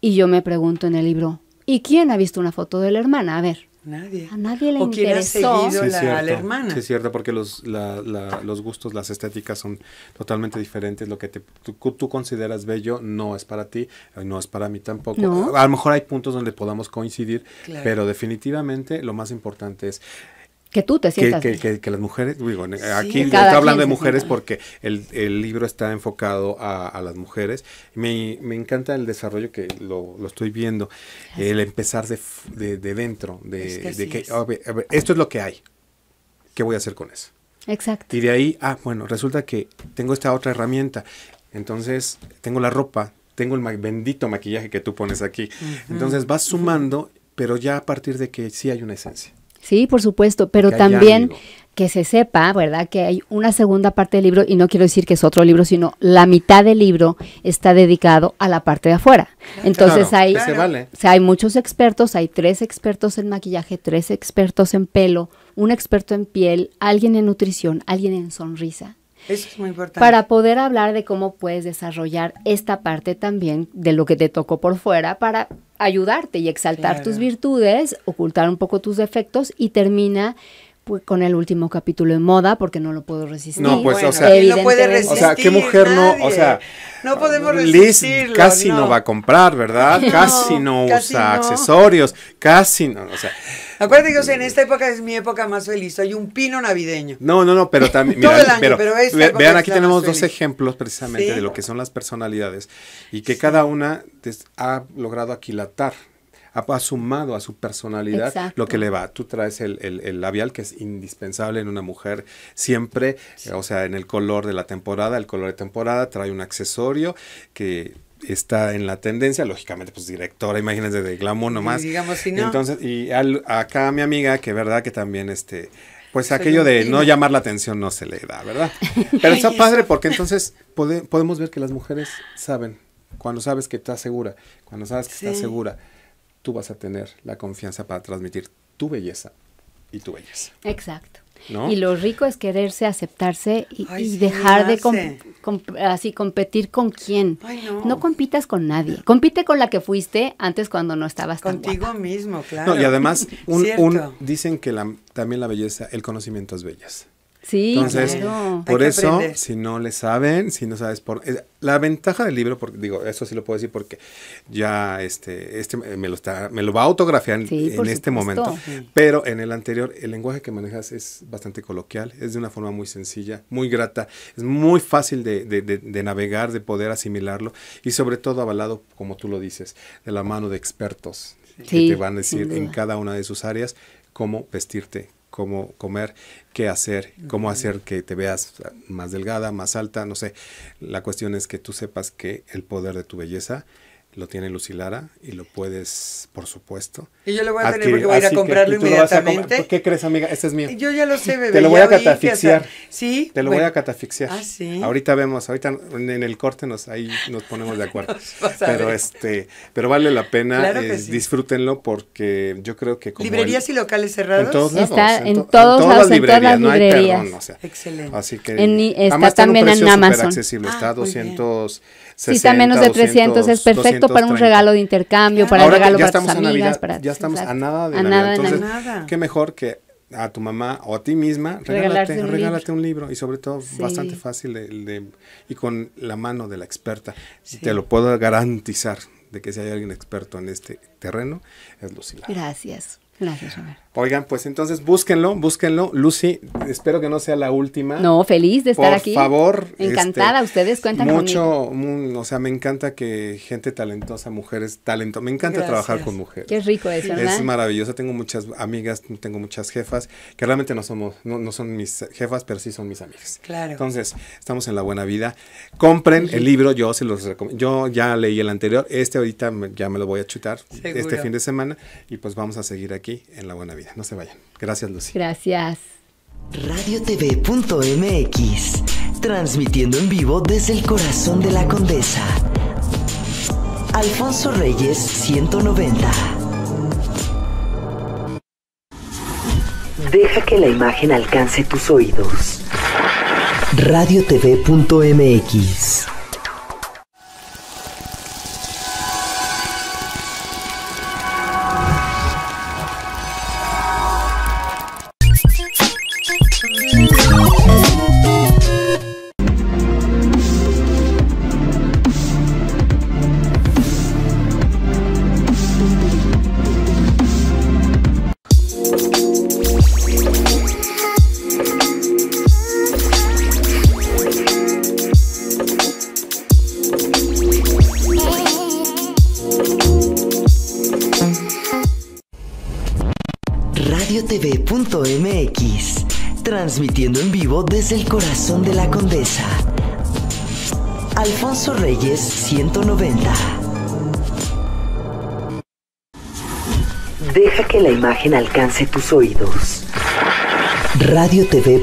Y yo me pregunto en el libro, ¿y quién ha visto una foto de la hermana? A ver, Nadie. A nadie le interesó. a la hermana. Sí, es cierto, porque los, los gustos, las estéticas son totalmente diferentes. Lo que tú, consideras bello no es para ti, no es para mí tampoco. A lo mejor hay puntos donde podamos coincidir, pero definitivamente lo más importante es que tú te sientas que, que, que, las mujeres, digo, aquí estoy hablando de mujeres porque el, el, libro está enfocado a, a las mujeres. Me, me, encanta el desarrollo que lo, lo estoy viendo, el empezar de, de, de dentro, de, de que, a ver, a ver, esto es lo que hay, ¿qué voy a hacer con eso? Exacto. Y de ahí, ah, bueno, resulta que tengo esta otra herramienta, entonces tengo la ropa, tengo el bendito maquillaje que tú pones aquí, entonces vas sumando, pero ya a partir de que sí hay una esencia. Sí, por supuesto, pero también que se sepa, ¿verdad? Que hay una segunda parte del libro, y no quiero decir que es otro libro, sino la mitad del libro está dedicado a la parte de afuera. Entonces hay, hay muchos expertos, hay tres expertos en maquillaje, tres expertos en pelo, un experto en piel, alguien en nutrición, alguien en sonrisa. Eso es muy importante. Para poder hablar de cómo puedes desarrollar esta parte también de lo que te tocó por fuera para ayudarte y exaltar tus virtudes, ocultar un poco tus defectos y termina pues, con el último capítulo de moda porque no lo puedo resistir. No, pues, o sea, no puede resistir, o sea, qué mujer no, o sea, no podemos Liz casi no. va a comprar, ¿verdad? casi no usa accesorios, casi no, o sea, Acuérdate que en esta época es mi época más feliz. Soy un pino navideño. No, no, no, pero también. pero, vean, aquí tenemos dos ejemplos precisamente de lo que son las personalidades y que cada una ha logrado aquilatar ha, sumado a su personalidad lo que le va. Tú traes el, el, labial que es indispensable en una mujer siempre, o sea, en el color de la temporada, el color de temporada trae un accesorio que está en la tendencia, lógicamente, pues directora, imagínense de glamour nomás. Y digamos si no. Entonces, y acá mi amiga, que verdad que también este pues aquello de no llamar la atención no se le da, ¿verdad? Pero está padre porque entonces podemos ver que las mujeres saben, cuando sabes que estás segura, cuando sabes que estás segura, tú vas a tener la confianza para transmitir tu belleza y tu belleza. Exacto. Y lo rico es quererse, aceptarse y, dejar de así competir con quién. no. compitas con nadie. Compite con la que fuiste antes cuando no estabas Contigo mismo, claro. y además, un, dicen que la, también la belleza, el conocimiento es belleza. Sí, Entonces, por eso, si no le saben, si no sabes por... Eh, la ventaja del libro, porque digo, eso sí lo puedo decir porque ya este, este me lo está, me lo va a autografiar en, este momento. Pero en el anterior, el lenguaje que manejas es bastante coloquial, es de una forma muy sencilla, muy grata, es muy fácil de, de, de navegar, de poder asimilarlo y sobre todo avalado, como tú lo dices, de la mano de expertos que te van a decir en cada una de sus áreas cómo vestirte, cómo comer, qué hacer, cómo hacer que te veas más delgada, más alta, no sé. La cuestión es que tú sepas que el poder de tu belleza lo tiene Lucilara y lo puedes, por supuesto. Y yo lo voy a tener porque voy a ir a comprarlo inmediatamente. ¿Qué crees, amiga? Este es mío. Yo ya lo sé, bebé. Te lo voy a catafixiar. sí. Te lo voy a catafixiar. Ah, sí. Ahorita vemos, ahorita en el corte nos ahí nos ponemos de acuerdo. pero este, pero vale la pena, disfrútenlo porque yo creo que como librerías y locales cerrados. En todos lados, está en, todos lados, en todas las librerías. Excelente. Así que está también en Amazon. accesible, está a 200 si está menos de 300 es perfecto para un regalo de intercambio, para un regalo para tus amigas. para, ya estamos a nada de Navidad. Entonces, qué mejor que a tu mamá o a ti misma, regálate, un, regálate libro. un libro y sobre todo bastante fácil de, y con la mano de la experta. Te lo puedo garantizar de que si hay alguien experto en este terreno, es Lucila. Gracias. Gracias, Robert. Oigan, pues entonces búsquenlo, búsquenlo. Lucy, espero que no sea la última. No, feliz de estar aquí. Por favor. Encantada, este, ustedes cuentan mucho, conmigo. o sea, me encanta que gente talentosa, mujeres talento. Me encanta trabajar con mujeres. Qué rico eso, ¿verdad? Es maravilloso. Tengo muchas amigas, tengo muchas jefas que realmente no somos, no, no son mis jefas, pero sí son mis amigas. Claro. Entonces, estamos en la buena vida. Compren el libro, yo se los recomiendo. Yo ya leí el anterior, este ahorita ya me lo voy a chutar este fin de semana y pues vamos a seguir aquí en La Buena Vida. No se vayan. Gracias, Lucy. Gracias. RadioTV.mx, transmitiendo en vivo desde el corazón de la Condesa. Alfonso Reyes 190. Deja que la imagen alcance tus oídos. RadioTV.mx el corazón de la Condesa. Alfonso Reyes 190. Deja que la imagen alcance tus oídos. RadioTV.mx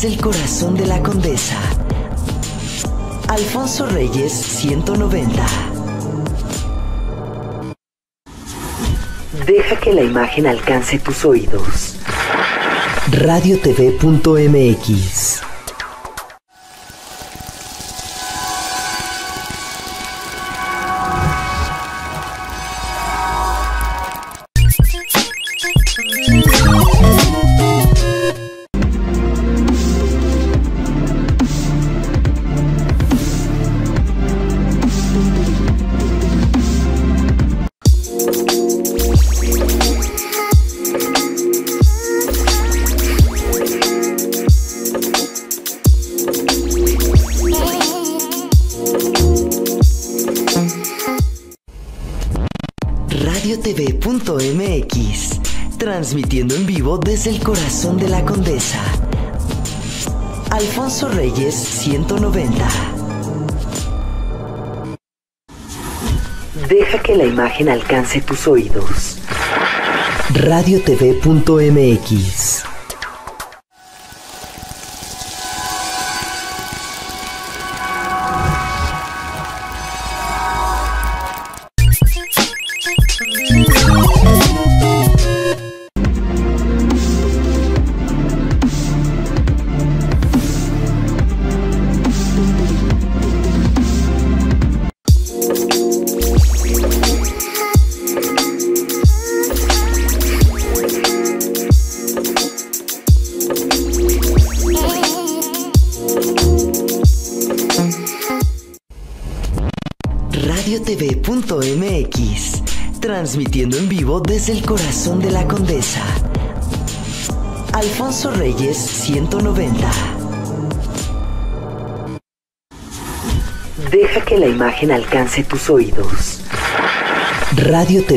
desde el corazón de la Condesa. Alfonso Reyes 190. Deja que la imagen alcance tus oídos. Radiotv.mx 190. Deja que la imagen alcance tus oídos. Radiotv.mx el corazón de la condesa. Alfonso Reyes 190. Deja que la imagen alcance tus oídos. Radiotv.mx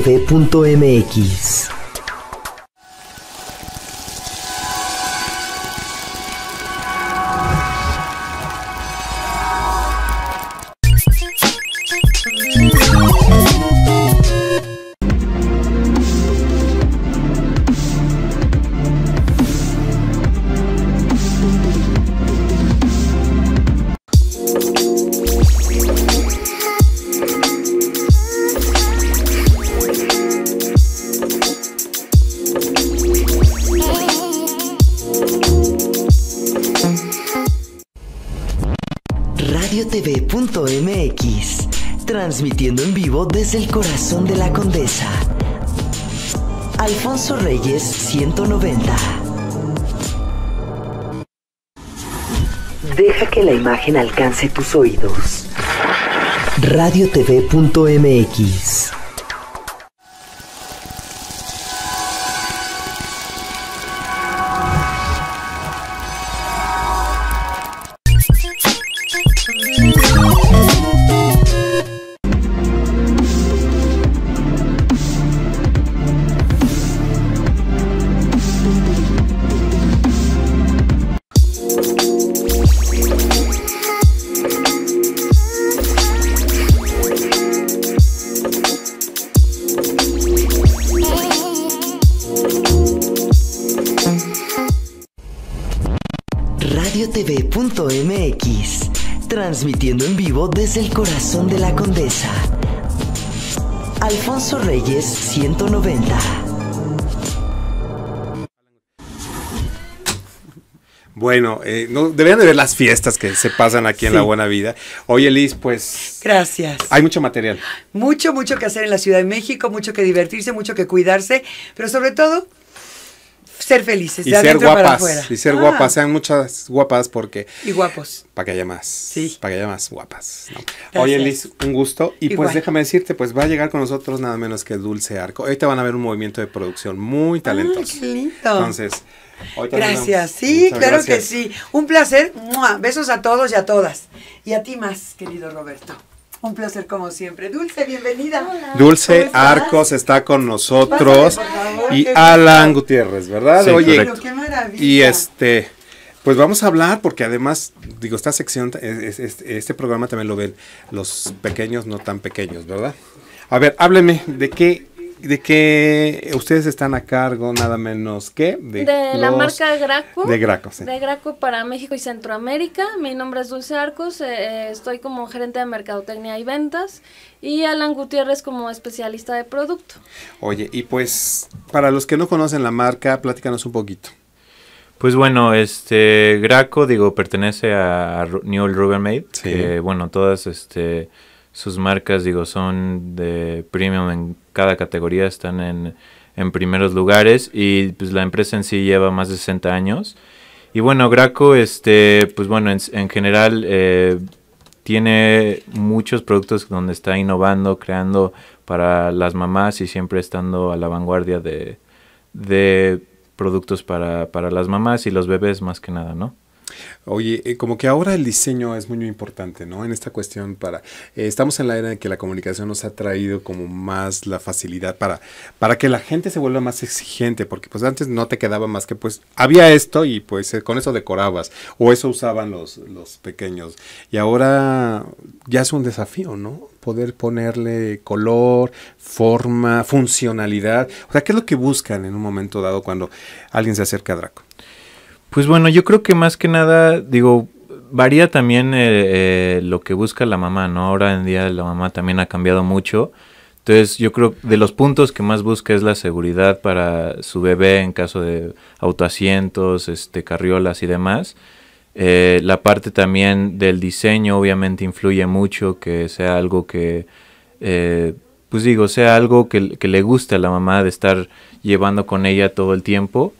radiotv.mx, transmitiendo en vivo desde el corazón de la condesa. Alfonso Reyes 190. Deja que la imagen alcance tus oídos. Radiotv.mx, transmitiendo en vivo desde el corazón de la condesa. Alfonso Reyes 190. Bueno, eh, no, deberían de ver las fiestas que se pasan aquí en La Buena Vida. Oye, Liz, pues... Gracias. Hay mucho material. Mucho, mucho que hacer en la Ciudad de México, mucho que divertirse, mucho que cuidarse, pero sobre todo ser felices, y de ser para guapas, afuera. y ser Ah, guapas, sean muchas guapas porque Y guapos. para que haya más, Sí. para que haya más guapas. Oye, Liz, un gusto y Igual. pues déjame decirte, pues va a llegar con nosotros nada menos que Dulce Arco. Ahorita van a ver un movimiento de producción muy talentoso. Ay, qué lindo. Entonces, Gracias, sí, Muchas claro gracias. que sí. Un placer. Besos a todos y a todas. Y a ti más, querido Roberto. Un placer como siempre. Dulce, bienvenida. Dulce. Arcos está con nosotros Pásale, por favor, y Alan Gutiérrez, ¿verdad? Sí, Oye, correcto. Qué maravilla. y este, pues vamos a hablar porque además, digo, esta sección, es- es- este programa también lo ven los pequeños, no tan pequeños, ¿verdad? A ver, hábleme de qué, de que ustedes están a cargo nada menos que de, la marca Graco. De Graco, sí. De Graco para México y Centroamérica. Mi nombre es Dulce Arcos, eh, eh, estoy como gerente de mercadotecnia y ventas y Alan Gutiérrez como especialista de producto. Oye, y pues para los que no conocen la marca, platícanos un poquito. Pues bueno, este Graco, digo, pertenece a Newell Rubbermaid, sí. que bueno, todas este sus marcas, digo, son de premium en cada categoría, están en, en primeros lugares y pues la empresa en sí lleva más de 60 años. Y bueno, Graco, este, pues bueno, en, general eh, tiene muchos productos donde está innovando, creando para las mamás y siempre estando a la vanguardia de, de productos para, para las mamás y los bebés más que nada, ¿no? Oye, eh, como que ahora el diseño es muy, importante, ¿no? En esta cuestión para... Eh, estamos en la era en que la comunicación nos ha traído como más la facilidad para, para que la gente se vuelva más exigente, porque pues antes no te quedaba más que pues había esto y pues eh, con eso decorabas, o eso usaban los, los pequeños. Y ahora ya es un desafío, ¿no? Poder ponerle color, forma, funcionalidad. O sea, ¿qué es lo que buscan en un momento dado cuando alguien se acerca a Draco? Pues bueno, yo creo que más que nada, digo, varía también eh, eh, lo que busca la mamá, ¿no? Ahora en día la mamá también ha cambiado mucho. Entonces yo creo que de los puntos que más busca es la seguridad para su bebé en caso de autoasientos, este, carriolas y demás. Eh, la parte también del diseño obviamente influye mucho, que sea algo que, pues digo, sea algo que, que, le guste a la mamá de estar llevando con ella todo el tiempo.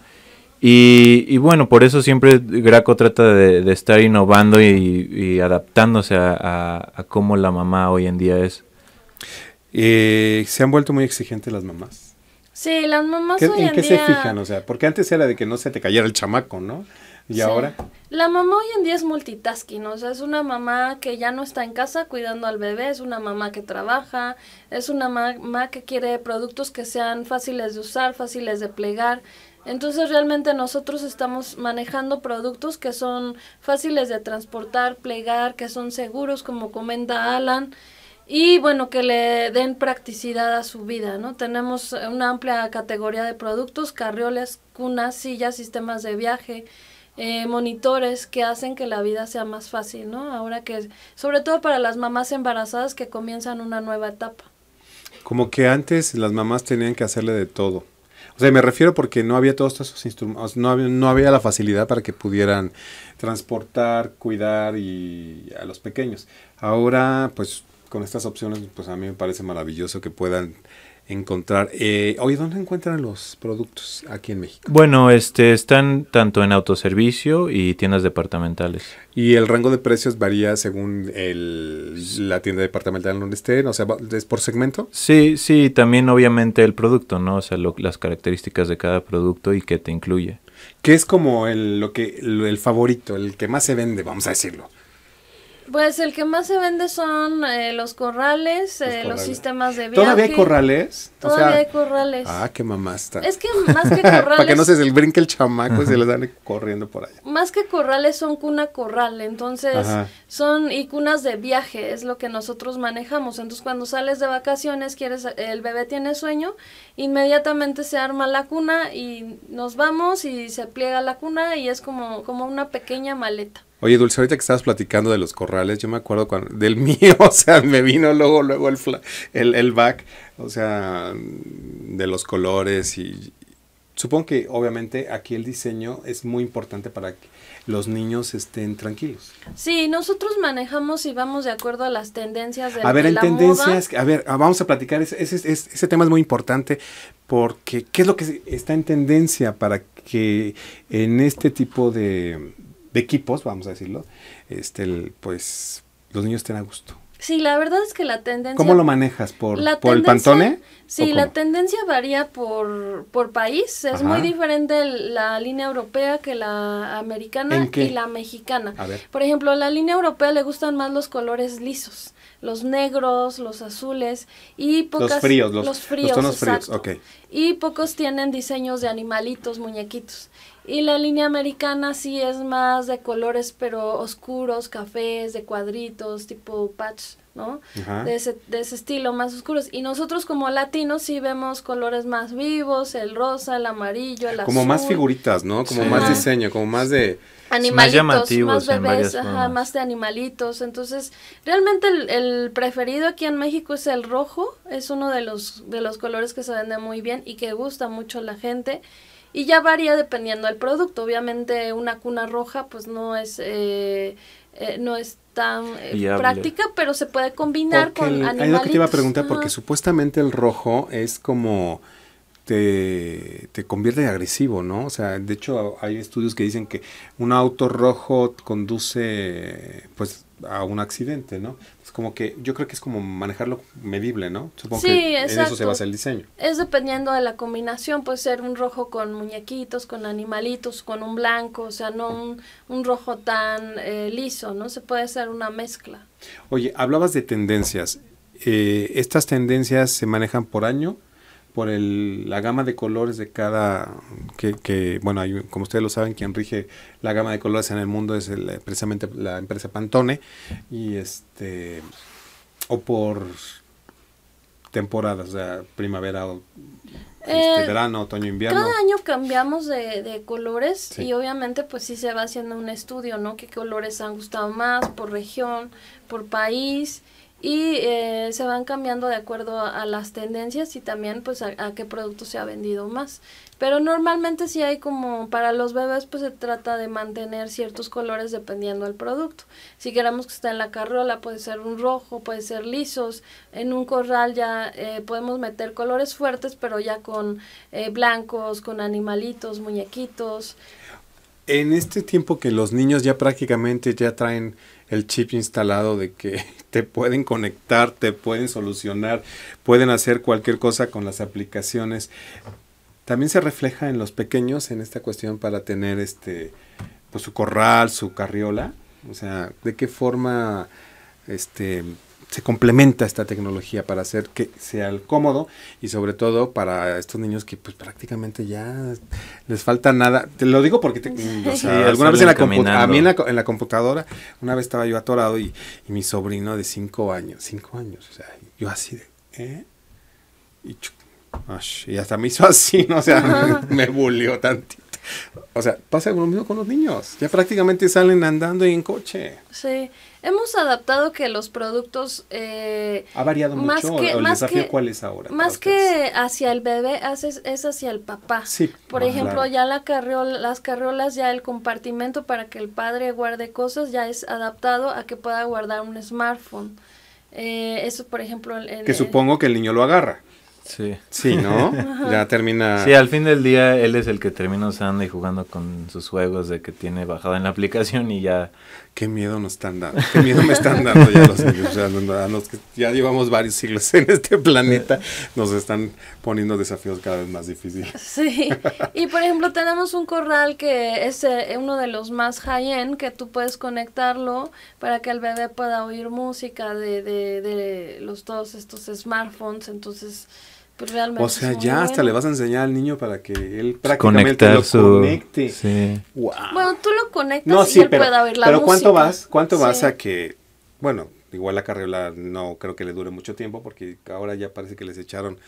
Y, bueno, por eso siempre Graco trata de, estar innovando y, adaptándose a, cómo la mamá hoy en día es. Eh, ¿Se han vuelto muy exigentes las mamás? Sí, las mamás hoy ¿En qué se fijan? O sea, porque antes era de que no se te cayera el chamaco, ¿no? ¿Y ahora? La mamá hoy en día es multitasking, o sea, es una mamá que ya no está en casa cuidando al bebé, es una mamá que trabaja, es una mamá que quiere productos que sean fáciles de usar, fáciles de plegar. Entonces realmente nosotros estamos manejando productos que son fáciles de transportar, plegar, que son seguros, como comenta Alan, y bueno, que le den practicidad a su vida, ¿no? Tenemos una amplia categoría de productos, carrioles, cunas, sillas, sistemas de viaje, eh, monitores que hacen que la vida sea más fácil, ¿no? Ahora que, sobre todo para las mamás embarazadas que comienzan una nueva etapa. Como que antes las mamás tenían que hacerle de todo o sea, me refiero porque no había todos esos instrumentos, no había, no había la facilidad para que pudieran transportar, cuidar y a los pequeños. Ahora, pues con estas opciones, pues a mí me parece maravilloso que puedan encontrar. Eh, oye, ¿dónde encuentran los productos aquí en México? Bueno, este, están tanto en autoservicio y tiendas departamentales. ¿Y el rango de precios varía según el, la tienda departamental donde estén? O sea, ¿es por segmento? Sí, sí, también obviamente el producto, ¿no? O sea, las características de cada producto y qué te incluye. ¿Qué es como el, lo que, el favorito, el que más se vende, vamos a decirlo? Pues el que más se vende son eh, los, corrales, los, eh, los sistemas de viaje. ¿Todavía hay corrales? Todavía hay corrales. Ah, qué mamá está. Es que más que corrales... Para que no se brinque el chamaco y se le dan corriendo por allá. Más que corrales son cuna corral, entonces son y cunas de viaje, es lo que nosotros manejamos. Entonces cuando sales de vacaciones, quieres el bebé tiene sueño, inmediatamente se arma la cuna y nos vamos y se pliega la cuna y es como, como una pequeña maleta. Oye, Dulce, ahorita que estabas platicando de los corrales, yo me acuerdo cuando, del mío, o sea, me vino luego, luego el, el, el back, o sea, de los colores y supongo que obviamente aquí el diseño es muy importante para que los niños estén tranquilos. Sí, nosotros manejamos y vamos de acuerdo a las tendencias de A ver, en tendencias, a ver, ah, vamos a platicar, ese, ese, ese tema es muy importante porque ¿qué es lo que está en tendencia para que en este tipo de de equipos, vamos a decirlo, este, pues los niños estén a gusto. Sí, la verdad es que la tendencia... ¿Cómo lo manejas? ¿Por, ¿por el pantone? Sí, la tendencia varía por, por país. Es muy diferente la línea europea que la americana y la mexicana. Por ejemplo, la línea europea le gustan más los colores lisos. Los negros, los azules y pocas... Los fríos, los, fríos, tonos fríos, ok. Y pocos tienen diseños de animalitos, muñequitos. Y la línea americana sí es más de colores, pero oscuros, cafés, de cuadritos, tipo patch, ¿no? Ajá. De ese, de ese estilo, más oscuros. Y nosotros como latinos sí vemos colores más vivos, el rosa, el amarillo, el azul. Como más figuritas, ¿no? Como Sí. más diseño, como más de... animalitos, llamativos más varias bebés, ajá, más de animalitos. Entonces, realmente el, el preferido aquí en México es el rojo, es uno de los, de los colores que se vende muy bien y que gusta mucho a la gente. Y ya varía dependiendo del producto. Obviamente una cuna roja pues no es, eh, eh, no es tan eh, práctica, pero se puede combinar Porque con el- animalitos. es lo que te iba a preguntar, porque Ajá. supuestamente el rojo es como te, te convierte en agresivo, ¿no? O sea, de hecho hay estudios que dicen que un auto rojo conduce pues a un accidente, ¿no? Es como que yo creo que es como manejarlo medible, ¿no? Supongo Sí, que en eso se exacto. basa el diseño. Es dependiendo de la combinación, puede ser un rojo con muñequitos, con animalitos, con un blanco, o sea, no un, un rojo tan eh, liso, ¿no? Se puede hacer una mezcla. Oye, hablabas de tendencias. Eh, ¿Estas tendencias se manejan por año? Por el, la gama de colores de cada, que, que, bueno, hay, como ustedes lo saben, quien rige la gama de colores en el mundo es el, eh, precisamente la empresa Pantone, y este, o por temporadas, o sea, primavera, o, este, Eh, verano, otoño, invierno. Cada año cambiamos de, de colores Sí. y obviamente pues sí se va haciendo un estudio, ¿no? ¿Qué colores han gustado más por región, por país? Y eh, se van cambiando de acuerdo a, las tendencias y también pues a, qué producto se ha vendido más. Pero normalmente sí hay como para los bebés pues se trata de mantener ciertos colores dependiendo del producto. Si queremos que esté en la carriola puede ser un rojo, puede ser lisos. En un corral ya eh, podemos meter colores fuertes pero ya con eh, blancos, con animalitos, muñequitos. En este tiempo que los niños ya prácticamente ya traen el chip instalado de que te pueden conectar, te pueden solucionar, pueden hacer cualquier cosa con las aplicaciones, también se refleja en los pequeños en esta cuestión para tener este pues su corral, su carriola, o sea, de qué forma este se complementa esta tecnología para hacer que sea el cómodo y sobre todo para estos niños que pues prácticamente ya les falta nada. Te lo digo porque te, o sea, Sí, alguna vez en la, a mí en la, en la computadora una vez estaba yo atorado y, y mi sobrino de cinco años, cinco años, o sea, yo así de, ¿eh? Y, y hasta me hizo así, ¿no? O sea, me bulió tantito. O sea, pasa lo mismo con los niños. Ya prácticamente salen andando y en coche. Sí, hemos adaptado que los productos eh, Ha variado Más mucho. que- ¿O el más desafío que- cuál es ahora? Más que hacia el bebé, haces- es hacia el papá. Sí, Por ah, ejemplo, claro. ya la carriola, las carriolas, ya el compartimento para que el padre guarde cosas ya es adaptado a que pueda guardar un smartphone. Eh, eso, por ejemplo, en- Que supongo que el niño lo agarra. Sí. Sí, ¿no? ya termina. Sí, al fin del día él es el que termina usando y jugando con sus juegos de que tiene bajado en la aplicación y ya Qué miedo nos están dando. Qué miedo me están dando ya los niños. O sea, a los que ya llevamos varios siglos en este planeta, nos están poniendo desafíos cada vez más difíciles. Sí, y por ejemplo tenemos un corral que es eh, uno de los más high-end que tú puedes conectarlo para que el bebé pueda oír música de, de, de los todos estos smartphones, entonces pues realmente O sea, ya hasta le vas a enseñar al niño para que él prácticamente conectar lo su... conecte. Sí. Wow. Bueno, tú lo conectas No, y sí, él pero, pueda oír la pero música. ¿cuánto vas? ¿Cuánto vas a que, bueno, igual la carriola no creo que le dure mucho tiempo porque ahora ya parece que les echaron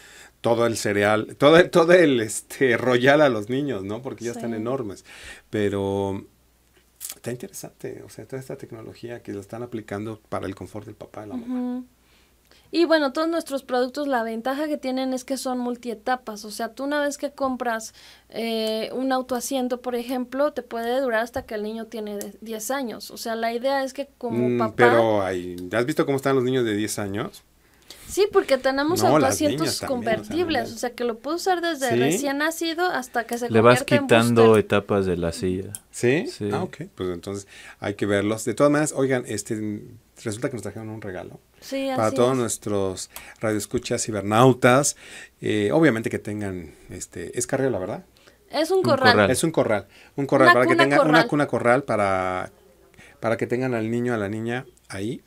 todo el cereal, todo, el- todo el este royal a los niños, ¿no? Porque ya Sí. están enormes. Pero está interesante, o sea, toda esta tecnología que la están aplicando para el confort del papá y la mamá. Ujú. Y bueno, todos nuestros productos, la ventaja que tienen es que son multietapas. O sea, tú una vez que compras eh, un autoasiento, por ejemplo, te puede durar hasta que el niño tiene de- 10 años. O sea, la idea es que como Mm, papá... Pero hay, ¿has visto cómo están los niños de 10 años? Sí, porque tenemos No, autoasientos niñas también, o sea, convertibles. O sea, que lo puedes usar desde ¿Sí? recién nacido hasta que se Le vas en quitando etapas de la silla. ¿Sí? Sí. Ah, ok. Pues entonces hay que verlos. De todas maneras, oigan, este resulta que nos trajeron un regalo. Sí, para así todos es. nuestros radioescuchas cibernautas, eh, obviamente que tengan, este, es carriola, ¿verdad? Es un Un corral. Es un corral, un corral Una para que tengan una cuna corral para, para que tengan al niño, a la niña ahí,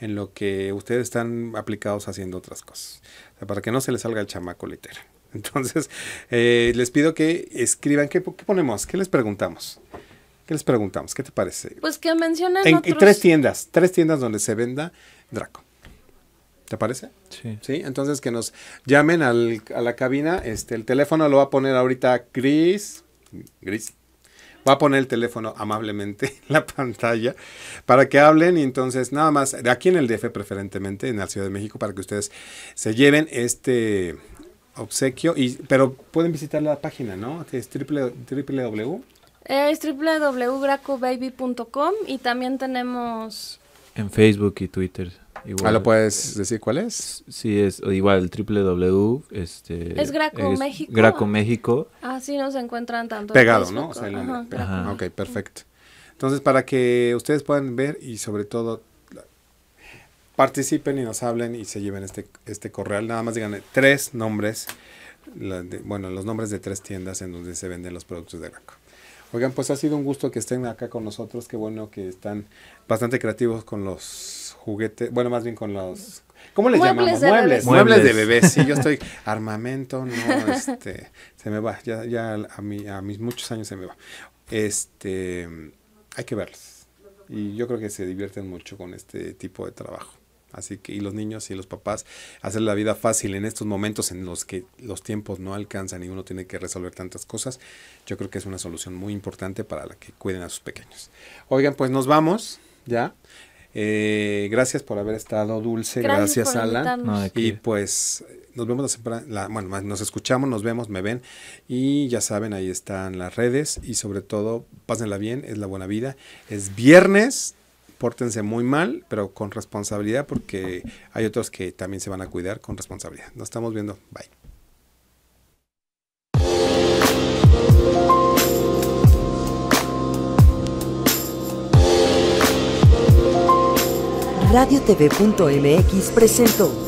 en lo que ustedes están aplicados haciendo otras cosas. O sea, para que no se les salga el chamaco literal. Entonces, eh, les pido que escriban, ¿qué, qué ponemos? ¿Qué les preguntamos? ¿Qué les preguntamos? ¿Qué te parece? Pues que mencionen En, otros... tres tiendas, tres tiendas donde se venda Draco. ¿Te parece? Sí. Sí, entonces que nos llamen al- a la cabina. Este, el teléfono lo va a poner ahorita Gris. Gris. Va a poner el teléfono amablemente en la pantalla para que hablen y entonces nada más, de aquí en el DF preferentemente, en la Ciudad de México, para que ustedes se lleven este obsequio. Y, pero pueden visitar la página, ¿no? Que es triple, www. Es www.gracobaby.com y también tenemos... En Facebook y Twitter. Igual. Ah, ¿lo puedes decir cuál es? Sí, es igual el www. Este, Es Graco México. Graco México. Así nos encuentran tanto Pegado, ¿no? O sea, el Ajá, nombre. Graco Ajá. Ok, perfecto. Entonces, para que ustedes puedan ver y sobre todo participen y nos hablen y se lleven este, este correal, nada más digan tres nombres, la de- bueno, los nombres de tres tiendas en donde se venden los productos de Graco. Oigan, pues ha sido un gusto que estén acá con nosotros, qué bueno que están bastante creativos con los juguetes, bueno, más bien con los... ¿Cómo les Muebles llamamos? de Muebles, muebles de bebés. Sí, yo estoy armamento, no, este, se me va, ya, ya a, mí, a mis muchos años se me va. Este, hay que verlos. Y yo creo que se divierten mucho con este tipo de trabajo. Así que, y los niños y los papás, hacer la vida fácil en estos momentos en los que los tiempos no alcanzan y uno tiene que resolver tantas cosas, yo creo que es una solución muy importante para la que cuiden a sus pequeños. Oigan, pues nos vamos, ya. Eh, gracias por haber estado, Dulce. Gracias, por Alan. No, Y pues nos vemos la semana, la- bueno, nos escuchamos, nos vemos, me ven y ya saben, ahí están las redes y sobre todo, pásenla bien, es la buena vida. Es viernes, pórtense muy mal, pero con responsabilidad porque hay otros que también se van a cuidar con responsabilidad. Nos estamos viendo, bye. Radiotv.mx presentó